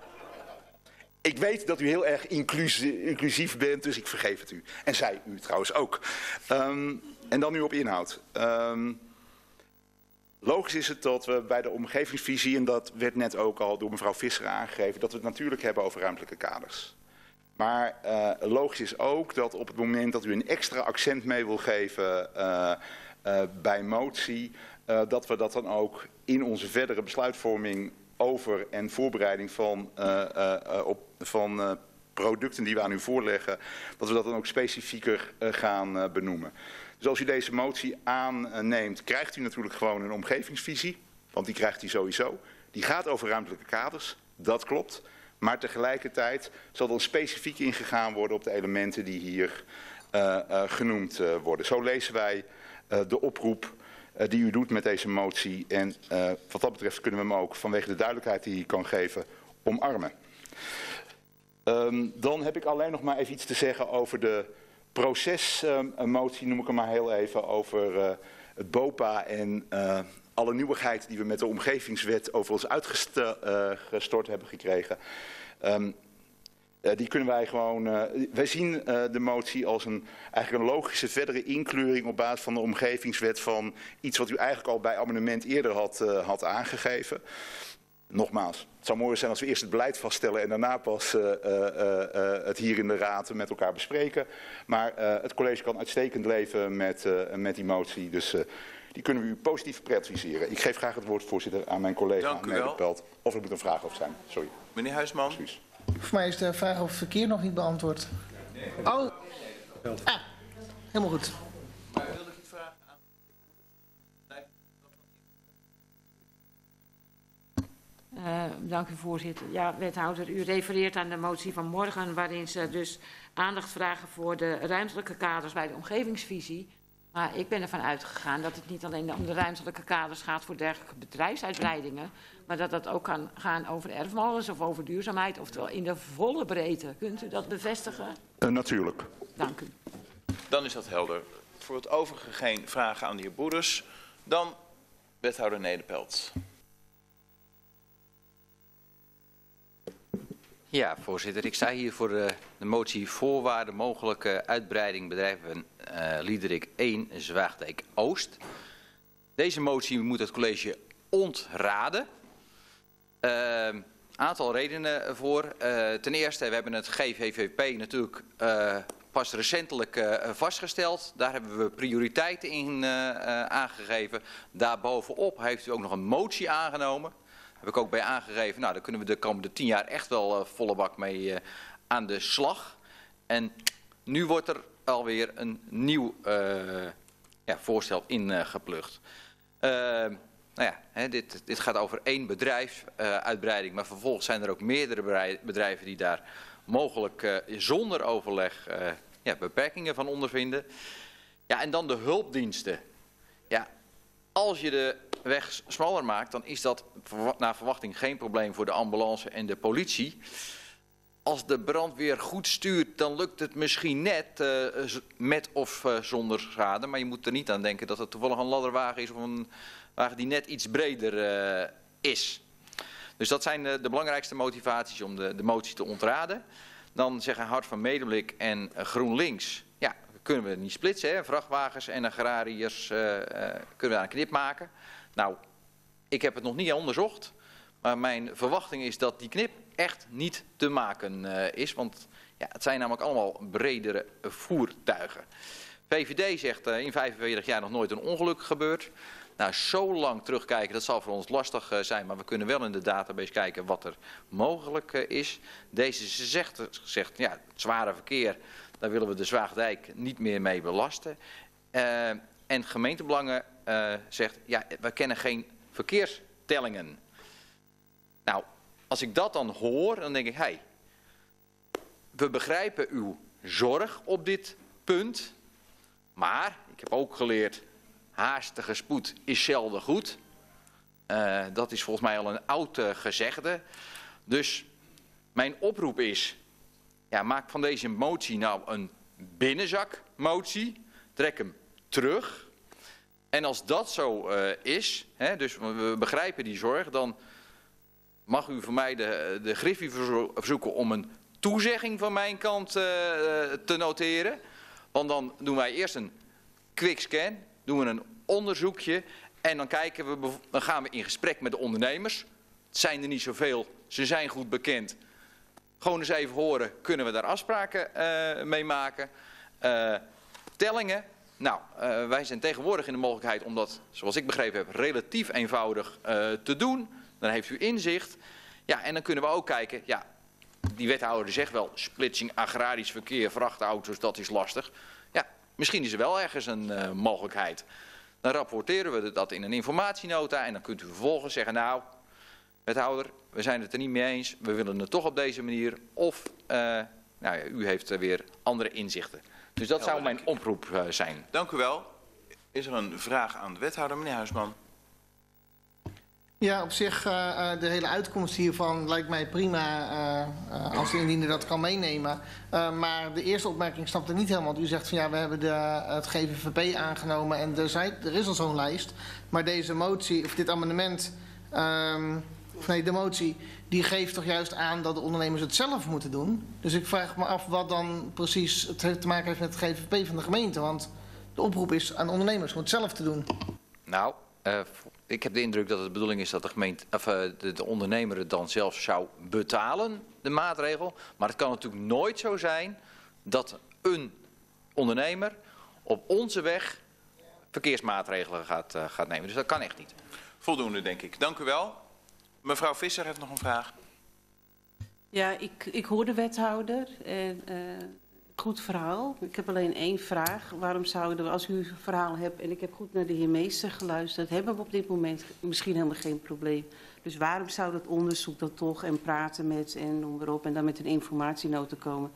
ik weet dat u heel erg inclusief bent, dus ik vergeef het u. En zij u trouwens ook. Um, en dan nu op inhoud. Um, logisch is het dat we bij de omgevingsvisie, en dat werd net ook al door mevrouw Visser aangegeven, dat we het natuurlijk hebben over ruimtelijke kaders. Maar uh, logisch is ook dat op het moment dat u een extra accent mee wil geven uh, uh, bij motie, dat we dat dan ook in onze verdere besluitvorming over en voorbereiding van, op, van producten die we aan u voorleggen, dat we dat dan ook specifieker gaan benoemen. Dus als u deze motie aanneemt, krijgt u natuurlijk gewoon een omgevingsvisie, want die krijgt u sowieso. Die gaat over ruimtelijke kaders, dat klopt. Maar tegelijkertijd zal er specifiek ingegaan worden op de elementen die hier uh, uh, genoemd uh, worden. Zo lezen wij de oproep die u doet met deze motie. En wat dat betreft kunnen we hem ook vanwege de duidelijkheid die hij kan geven omarmen. Um, dan heb ik alleen nog maar even iets te zeggen over de procesmotie, noem ik hem maar heel even, over het BOPA en alle nieuwigheid die we met de omgevingswet over ons uitgestort hebben gekregen. Um, uh, die kunnen wij gewoon, uh, wij zien uh, de motie als een, eigenlijk een logische verdere inkleuring op basis van de omgevingswet van iets wat u eigenlijk al bij amendement eerder had, had aangegeven. Nogmaals, het zou mooi zijn als we eerst het beleid vaststellen en daarna pas het hier in de raad met elkaar bespreken. Maar het college kan uitstekend leven met, met die motie, dus die kunnen we u positief preadviseren. Ik geef graag het woord, voorzitter, aan mijn collega Nederpelt. Of er moet een vraag over zijn. Sorry. Meneer Huisman. Excuus. Voor mij is de vraag over verkeer nog niet beantwoord. Oh. Ah, helemaal goed. Maar wil ik iets vragen aan... Uh, dank u voorzitter. Ja, wethouder, u refereert aan de motie van morgen waarin ze dus aandacht vragen voor de ruimtelijke kaders bij de omgevingsvisie. Maar ik ben ervan uitgegaan dat het niet alleen om de ruimtelijke kaders gaat voor dergelijke bedrijfsuitbreidingen, maar dat dat ook kan gaan over erfmolens of over duurzaamheid, oftewel in de volle breedte. Kunt u dat bevestigen? Uh, natuurlijk. Dank u. Dan is dat helder. Voor het overige geen vragen aan de heer Boeders. Dan wethouder Nederpelt. Ja, voorzitter. Ik sta hier voor de, de motie voorwaarden mogelijke uitbreiding bedrijven uh, Liederik 1 Zwaagdijk Oost. Deze motie moet het college ontraden. Uh, aantal redenen voor. Uh, ten eerste, we hebben het GVVP natuurlijk pas recentelijk vastgesteld. Daar hebben we prioriteiten in aangegeven. Daarbovenop heeft u ook nog een motie aangenomen heb ik ook bij aangegeven, nou daar kunnen we de komende tien jaar echt wel uh, volle bak mee uh, aan de slag. En nu wordt er alweer een nieuw uh, ja, voorstel ingeplucht. nou ja, hè, dit, dit gaat over één bedrijfsuitbreiding, maar vervolgens zijn er ook meerdere bedrijven die daar mogelijk zonder overleg ja, beperkingen van ondervinden. Ja, en dan de hulpdiensten. Als je de weg smaller maakt, dan is dat naar verwachting geen probleem voor de ambulance en de politie. Als de brandweer goed stuurt, dan lukt het misschien net uh, met of uh, zonder schade. Maar je moet er niet aan denken dat het toevallig een ladderwagen is of een wagen die net iets breder uh, is. Dus dat zijn de, de, belangrijkste motivaties om de, de motie te ontraden. Dan zeggen Hart van Medeblik en GroenLinks, kunnen we niet splitsen. Hè? Vrachtwagens en agrariërs kunnen we daar een knip maken. Nou, ik heb het nog niet onderzocht. Maar mijn verwachting is dat die knip echt niet te maken uh, is. Want ja, het zijn namelijk allemaal bredere voertuigen. VVD zegt in 45 jaar nog nooit een ongeluk gebeurd. Nou, zo lang terugkijken, dat zal voor ons lastig uh, zijn. Maar we kunnen wel in de database kijken wat er mogelijk is. Deze zegt, zegt ja, het zware verkeer, daar willen we de Zwaagdijk niet meer mee belasten. en gemeentebelangen zegt, ja, we kennen geen verkeerstellingen. Nou, als ik dat dan hoor, dan denk ik, hé, hey, we begrijpen uw zorg op dit punt, maar ik heb ook geleerd, haastige spoed is zelden goed. Uh, dat is volgens mij al een oud gezegde. Dus mijn oproep is, ja, maak van deze motie nou een binnenzakmotie, trek hem terug en als dat zo uh, is, hè, dus we begrijpen die zorg, dan mag u voor mij de, de Griffie verzoeken om een toezegging van mijn kant uh, te noteren. Want dan doen wij eerst een quick scan, doen we een onderzoekje en dan, kijken we, dan gaan we in gesprek met de ondernemers. Het zijn er niet zoveel, ze zijn goed bekend. Gewoon eens even horen, kunnen we daar afspraken uh, mee maken. Uh, tellingen, nou, uh, wij zijn tegenwoordig in de mogelijkheid om dat, zoals ik begrepen heb, relatief eenvoudig te doen. Dan heeft u inzicht. Ja, en dan kunnen we ook kijken, ja, die wethouder zegt wel, splitsing agrarisch verkeer, vrachtauto's, dat is lastig. Ja, misschien is er wel ergens een mogelijkheid. Dan rapporteren we dat in een informatienota en dan kunt u vervolgens zeggen, nou, wethouder, we zijn het er niet mee eens, we willen het toch op deze manier. Of, nou ja, u heeft weer andere inzichten. Dus dat zou mijn oproep uh, zijn. Dank u wel. Is er een vraag aan de wethouder, meneer Huisman? Ja, op zich, uh, de hele uitkomst hiervan lijkt mij prima uh, als de indiener dat kan meenemen. maar de eerste opmerking snapte niet helemaal. U zegt van ja, we hebben de, het GVVP aangenomen en er, er is al zo'n lijst. Maar deze motie, of dit amendement, um, of nee, de motie, die geeft toch juist aan dat de ondernemers het zelf moeten doen. Dus ik vraag me af wat dan precies het te maken heeft met het GVP van de gemeente. Want de oproep is aan ondernemers om het zelf te doen. Nou, uh, ik heb de indruk dat het de bedoeling is dat de, gemeente, of, uh, de, de ondernemer het dan zelf zou betalen, de maatregel. Maar het kan natuurlijk nooit zo zijn dat een ondernemer op onze weg verkeersmaatregelen gaat, uh, gaat nemen. Dus dat kan echt niet. Voldoende, denk ik. Dank u wel. Mevrouw Visser heeft nog een vraag. Ja, ik, ik hoor de wethouder. En, uh, goed verhaal. Ik heb alleen één vraag. Waarom zouden we, als u een verhaal hebt... en ik heb goed naar de heer Meester geluisterd... hebben we op dit moment misschien helemaal geen probleem. Dus waarom zou dat onderzoek dan toch en praten met en noem maar op... en dan met een informatienoten komen?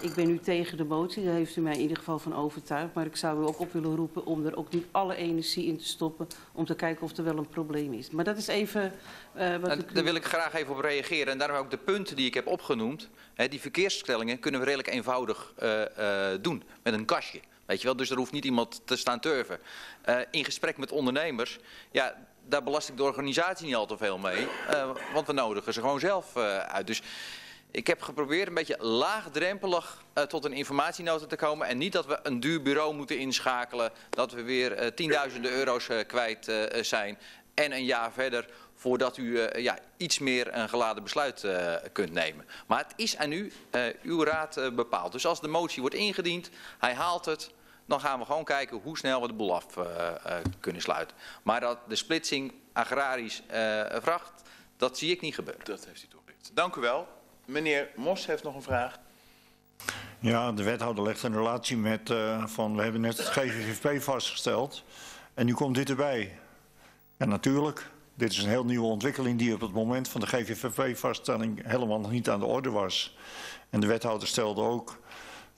Ik ben nu tegen de motie, daar heeft u mij in ieder geval van overtuigd. Maar ik zou u ook op willen roepen om er ook niet alle energie in te stoppen... om te kijken of er wel een probleem is. Maar dat is even uh, wat en, ik... Daar wil ik graag even op reageren. En daarom ook de punten die ik heb opgenoemd. Hè, die verkeersstellingen kunnen we redelijk eenvoudig uh, uh, doen. Met een kastje. Weet je wel, dus er hoeft niet iemand te staan turven. Uh, in gesprek met ondernemers, ja, daar belast ik de organisatie niet al te veel mee. Uh, want we nodigen ze gewoon zelf uh, uit. Dus Ik heb geprobeerd een beetje laagdrempelig uh, tot een informatienota te komen. En niet dat we een duur bureau moeten inschakelen. Dat we weer tienduizenden euro's kwijt zijn. En een jaar verder voordat u ja, iets meer een geladen besluit kunt nemen. Maar het is aan u, uw raad bepaald. Dus als de motie wordt ingediend, hij haalt het... Dan gaan we gewoon kijken hoe snel we de boel af kunnen sluiten. Maar dat de splitsing agrarisch vracht, dat zie ik niet gebeuren. Dat heeft u toegelicht. Dank u wel. Meneer Mos heeft nog een vraag. Ja, de wethouder legt een relatie met uh, van we hebben net het GVVP vastgesteld en nu komt dit erbij. En natuurlijk, dit is een heel nieuwe ontwikkeling die op het moment van de GVVP-vaststelling helemaal nog niet aan de orde was. En de wethouder stelde ook,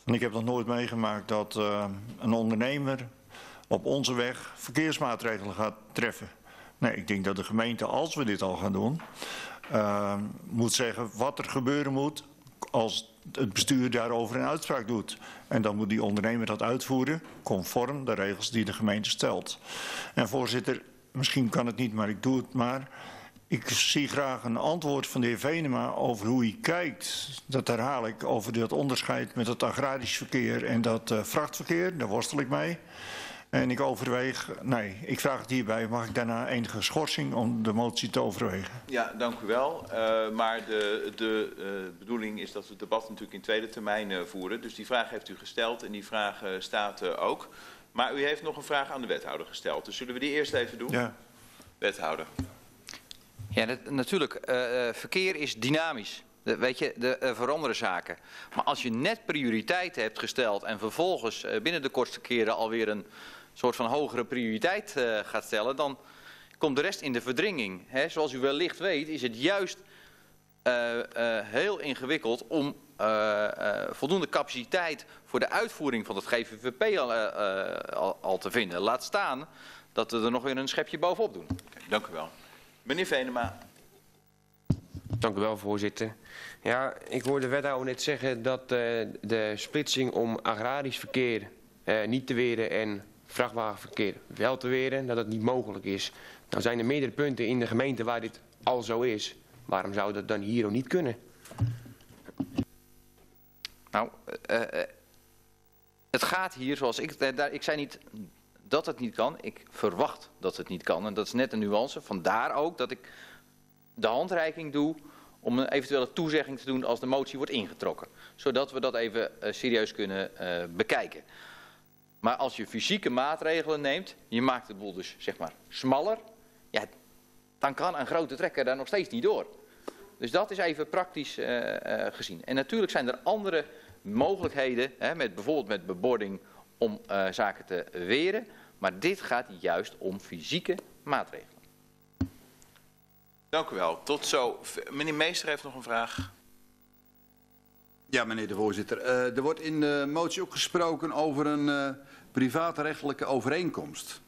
van ik heb nog nooit meegemaakt dat uh, een ondernemer op onze weg verkeersmaatregelen gaat treffen. Nee, ik denk dat de gemeente, als we dit al gaan doen, uh, moet zeggen wat er gebeuren moet als het bestuur daarover een uitspraak doet. En dan moet die ondernemer dat uitvoeren, conform de regels die de gemeente stelt. En voorzitter, misschien kan het niet, maar ik doe het maar. Ik zie graag een antwoord van de heer Venema over hoe hij kijkt. Dat herhaal ik over dat onderscheid met het agrarisch verkeer en dat uh, vrachtverkeer. Daar worstel ik mee. En ik overweeg, nee, ik vraag het hierbij, mag ik daarna enige schorsing om de motie te overwegen? Ja, dank u wel. Uh, maar de, de uh, bedoeling is dat we het debat natuurlijk in tweede termijn voeren. Dus die vraag heeft u gesteld en die vraag staat ook. Maar u heeft nog een vraag aan de wethouder gesteld. Dus zullen we die eerst even doen? Ja. Wethouder. Ja, natuurlijk. verkeer is dynamisch. De, weet je, er veranderen zaken. Maar als je net prioriteit hebt gesteld en vervolgens binnen de kortste keren alweer een soort van hogere prioriteit uh, gaat stellen, dan komt de rest in de verdringing. He, zoals u wellicht weet is het juist uh, uh, heel ingewikkeld om voldoende capaciteit voor de uitvoering van het GVVP al, al, te vinden. Laat staan dat we er nog weer een schepje bovenop doen. Dank u wel. Meneer Venema. Dank u wel, voorzitter. Ja, ik hoorde de wethouder net zeggen dat de splitsing om agrarisch verkeer niet te weren en vrachtwagenverkeer wel te weren, dat het niet mogelijk is. Nou zijn er meerdere punten in de gemeente waar dit al zo is. Waarom zou dat dan hier ook niet kunnen? Nou, uh, uh, het gaat hier zoals ik... Daar, ik zei niet dat het niet kan. Ik verwacht dat het niet kan. En dat is net een nuance. Vandaar ook dat ik de handreiking doe om een eventuele toezegging te doen als de motie wordt ingetrokken. Zodat we dat even serieus kunnen bekijken. Maar als je fysieke maatregelen neemt, je maakt de boel dus zeg maar smaller, ja, dan kan een grote trekker daar nog steeds niet door. Dus dat is even praktisch uh, gezien. En natuurlijk zijn er andere mogelijkheden, hè, met, bijvoorbeeld met bebording, om zaken te weren. Maar dit gaat juist om fysieke maatregelen. Dank u wel. Tot zo. Meneer Meester heeft nog een vraag. Ja, meneer de voorzitter. Uh, er wordt in de motie ook gesproken over een uh, privaatrechtelijke overeenkomst.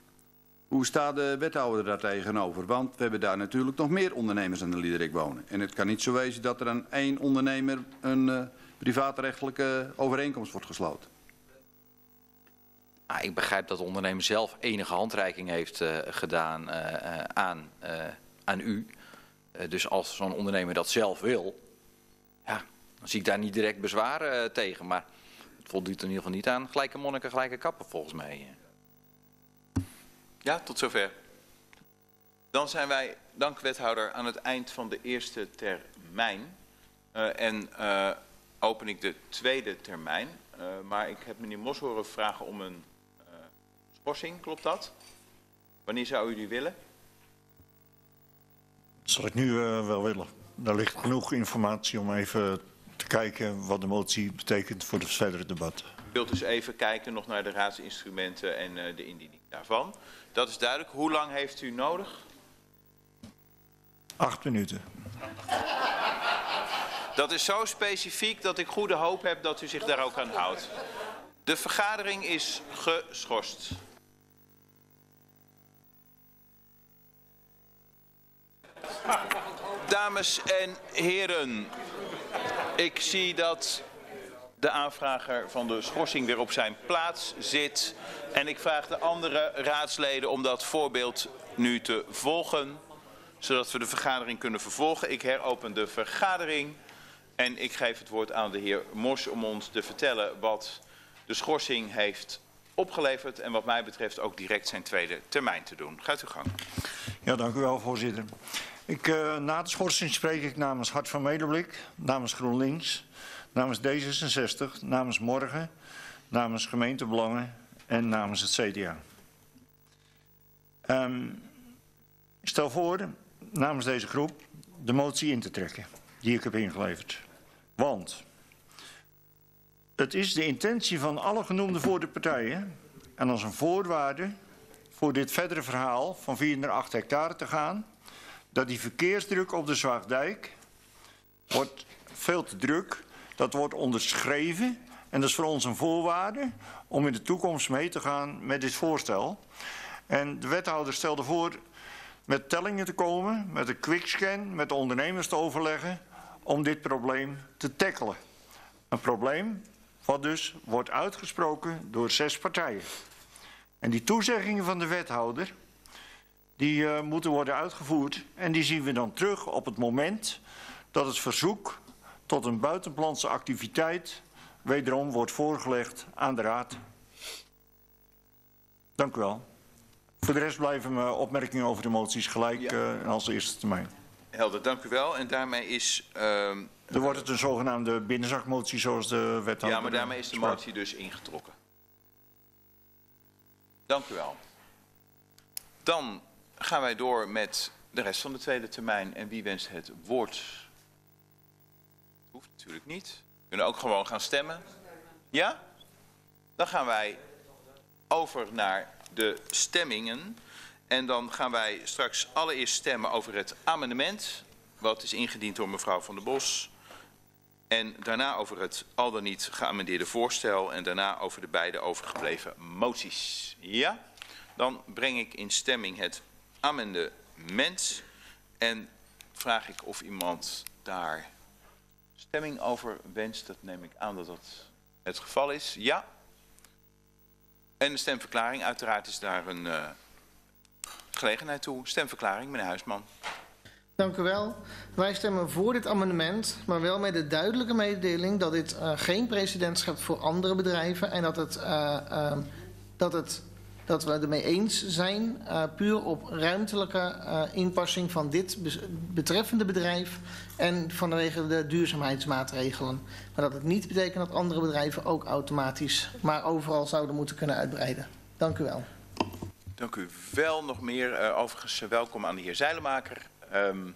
Hoe staat de wethouder daar tegenover? Want we hebben daar natuurlijk nog meer ondernemers aan de Liederik wonen. En het kan niet zo wezen dat er aan één ondernemer een uh, privaatrechtelijke overeenkomst wordt gesloten. Nou, ik begrijp dat de ondernemer zelf enige handreiking heeft uh, gedaan uh, aan, aan u. dus als zo'n ondernemer dat zelf wil, ja, dan zie ik daar niet direct bezwaren tegen. Maar het voldoet in ieder geval niet aan gelijke monniken, gelijke kappen volgens mij. Ja, tot zover. Dan zijn wij, dank wethouder, aan het eind van de eerste termijn. En open ik de tweede termijn. Maar ik heb meneer Mos horen vragen om een schorsing, klopt dat? Wanneer zou u die willen? Dat zal ik nu wel willen. Daar ligt genoeg informatie om even te kijken wat de motie betekent voor het verdere debat. U wilt dus even kijken nog naar de raadsinstrumenten en uh, de indiening daarvan. Dat is duidelijk. Hoe lang heeft u nodig? Acht minuten. Dat is zo specifiek dat ik goede hoop heb dat u zich daar ook aan houdt. De vergadering is geschorst. Dames en heren, ik zie dat de aanvrager van de schorsing weer op zijn plaats zit. En ik vraag de andere raadsleden om dat voorbeeld nu te volgen. Zodat we de vergadering kunnen vervolgen. Ik heropen de vergadering. En ik geef het woord aan de heer Mos om ons te vertellen wat de schorsing heeft opgeleverd. En wat mij betreft ook direct zijn tweede termijn te doen. Gaat uw gang. Ja, dank u wel, voorzitter. Ik, uh, na de schorsing spreek ik namens Hart van Medeblik, namens GroenLinks, namens D66, namens Morgen, namens Gemeentebelangen en namens het CDA. Um, ik stel voor namens deze groep de motie in te trekken die ik heb ingeleverd. Want het is de intentie van alle genoemde voordeelpartijen en als een voorwaarde voor dit verdere verhaal van 4 naar 8 hectare te gaan, dat die verkeersdruk op de Zwaagdijk wordt veel te druk. Dat wordt onderschreven en dat is voor ons een voorwaarde om in de toekomst mee te gaan met dit voorstel. En de wethouder stelde voor met tellingen te komen, met een quickscan, met de ondernemers te overleggen om dit probleem te tackelen. Een probleem wat dus wordt uitgesproken door zes partijen. En die toezeggingen van de wethouder, die uh, moeten worden uitgevoerd. En die zien we dan terug op het moment dat het verzoek tot een buitenlandse activiteit wederom wordt voorgelegd aan de Raad. Dank u wel. Voor de rest blijven mijn opmerkingen over de moties gelijk ja. uh, als eerste termijn. Helder, dank u wel. En daarmee is... Uh, Dan wordt het een zogenaamde binnenzakmotie zoals de wethouder... Ja, maar daarmee is de motie dus ingetrokken. Dank u wel. Dan gaan wij door met de rest van de tweede termijn. En wie wenst het woord? Hoeft natuurlijk niet. We kunnen ook gewoon gaan stemmen. Ja? Dan gaan wij over naar de stemmingen. En dan gaan wij straks allereerst stemmen over het amendement. Wat is ingediend door mevrouw Van der Bos. En daarna over het al dan niet geamendeerde voorstel. En daarna over de beide overgebleven moties. Ja? Dan breng ik in stemming het amendement. En vraag ik of iemand daar stemming over wenst. Dat neem ik aan dat dat het geval is. Ja? En de stemverklaring. Uiteraard is daar een uh, gelegenheid toe. Stemverklaring, meneer Huisman. Dank u wel. Wij stemmen voor dit amendement, maar wel met de duidelijke mededeling dat dit uh, geen precedent schept voor andere bedrijven en dat, het, uh, uh, dat, het, dat we ermee eens zijn, puur op ruimtelijke inpassing van dit betreffende bedrijf en vanwege de duurzaamheidsmaatregelen. Maar dat het niet betekent dat andere bedrijven ook automatisch, maar overal zouden moeten kunnen uitbreiden. Dank u wel. Dank u wel. Nog meer. overigens welkom aan de heer Zeilemaker. Um,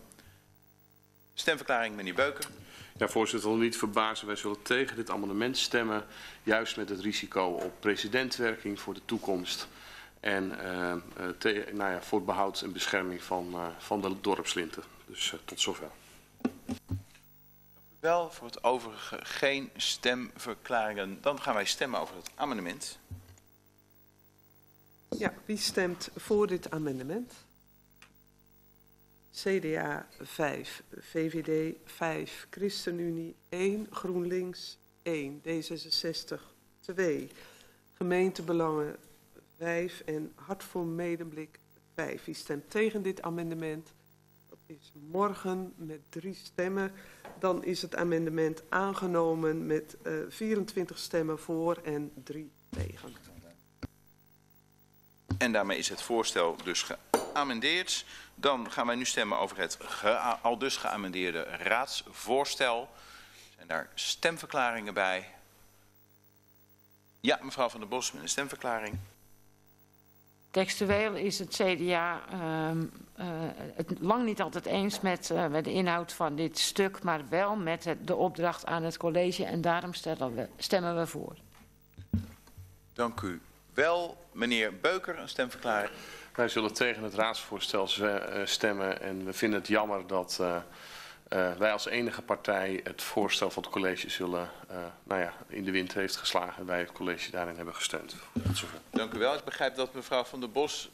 stemverklaring, meneer Beuker. Ja, voorzitter, wil niet verbazen. Wij zullen tegen dit amendement stemmen. Juist met het risico op precedentwerking voor de toekomst. En uh, te, nou ja, voor het behoud en bescherming van, uh, van de dorpslinten. Dus uh, tot zover. Dank u wel. Voor het overige geen stemverklaringen. Dan gaan wij stemmen over het amendement. Ja, wie stemt voor dit amendement? CDA 5, VVD 5, ChristenUnie 1, GroenLinks 1, D66 2, Gemeentebelangen 5 en Hart voor Medeblik 5. Wie stemt tegen dit amendement? Dat is morgen met drie stemmen. Dan is het amendement aangenomen met uh, 24 stemmen voor en drie tegen. En daarmee is het voorstel dus geamendeerd. Dan gaan wij nu stemmen over het al dus geamendeerde raadsvoorstel. Zijn daar stemverklaringen bij? Ja, mevrouw Van der Bos met een stemverklaring. Textueel is het CDA uh, uh, het lang niet altijd eens met, uh, met de inhoud van dit stuk, maar wel met het, de opdracht aan het college en daarom we, stemmen we voor. Dank u wel. Meneer Beuker, een stemverklaring. Wij zullen tegen het raadsvoorstel stemmen en we vinden het jammer dat uh, uh, wij als enige partij het voorstel van het college zullen, uh, nou ja, in de wind heeft geslagen en wij het college daarin hebben gesteund. Tot zover. Dank u wel. Ik begrijp dat mevrouw Van der Bos...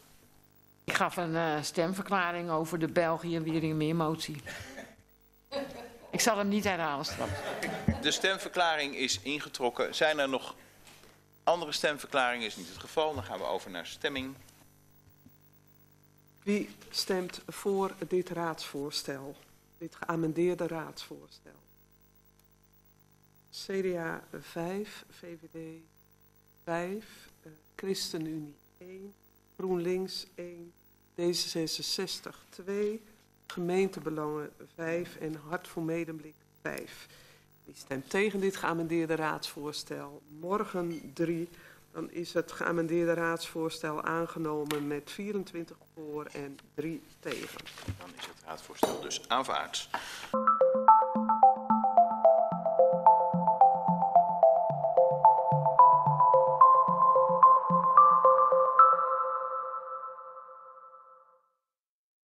Ik gaf een stemverklaring over de België-Wieringen-motie. Ik zal hem niet herhalen straks. De stemverklaring is ingetrokken. Zijn er nog andere stemverklaringen? Is niet het geval. Dan gaan we over naar stemming. Wie stemt voor dit raadsvoorstel, dit geamendeerde raadsvoorstel? CDA 5, VVD 5, eh, ChristenUnie 1, GroenLinks 1, D66 2, gemeentebelangen 5 en Hart voor Medemblik 5. Wie stemt tegen dit geamendeerde raadsvoorstel? Morgen 3. Dan is het geamendeerde raadsvoorstel aangenomen met 24 voor en 3 tegen. Dan is het raadsvoorstel dus aanvaard.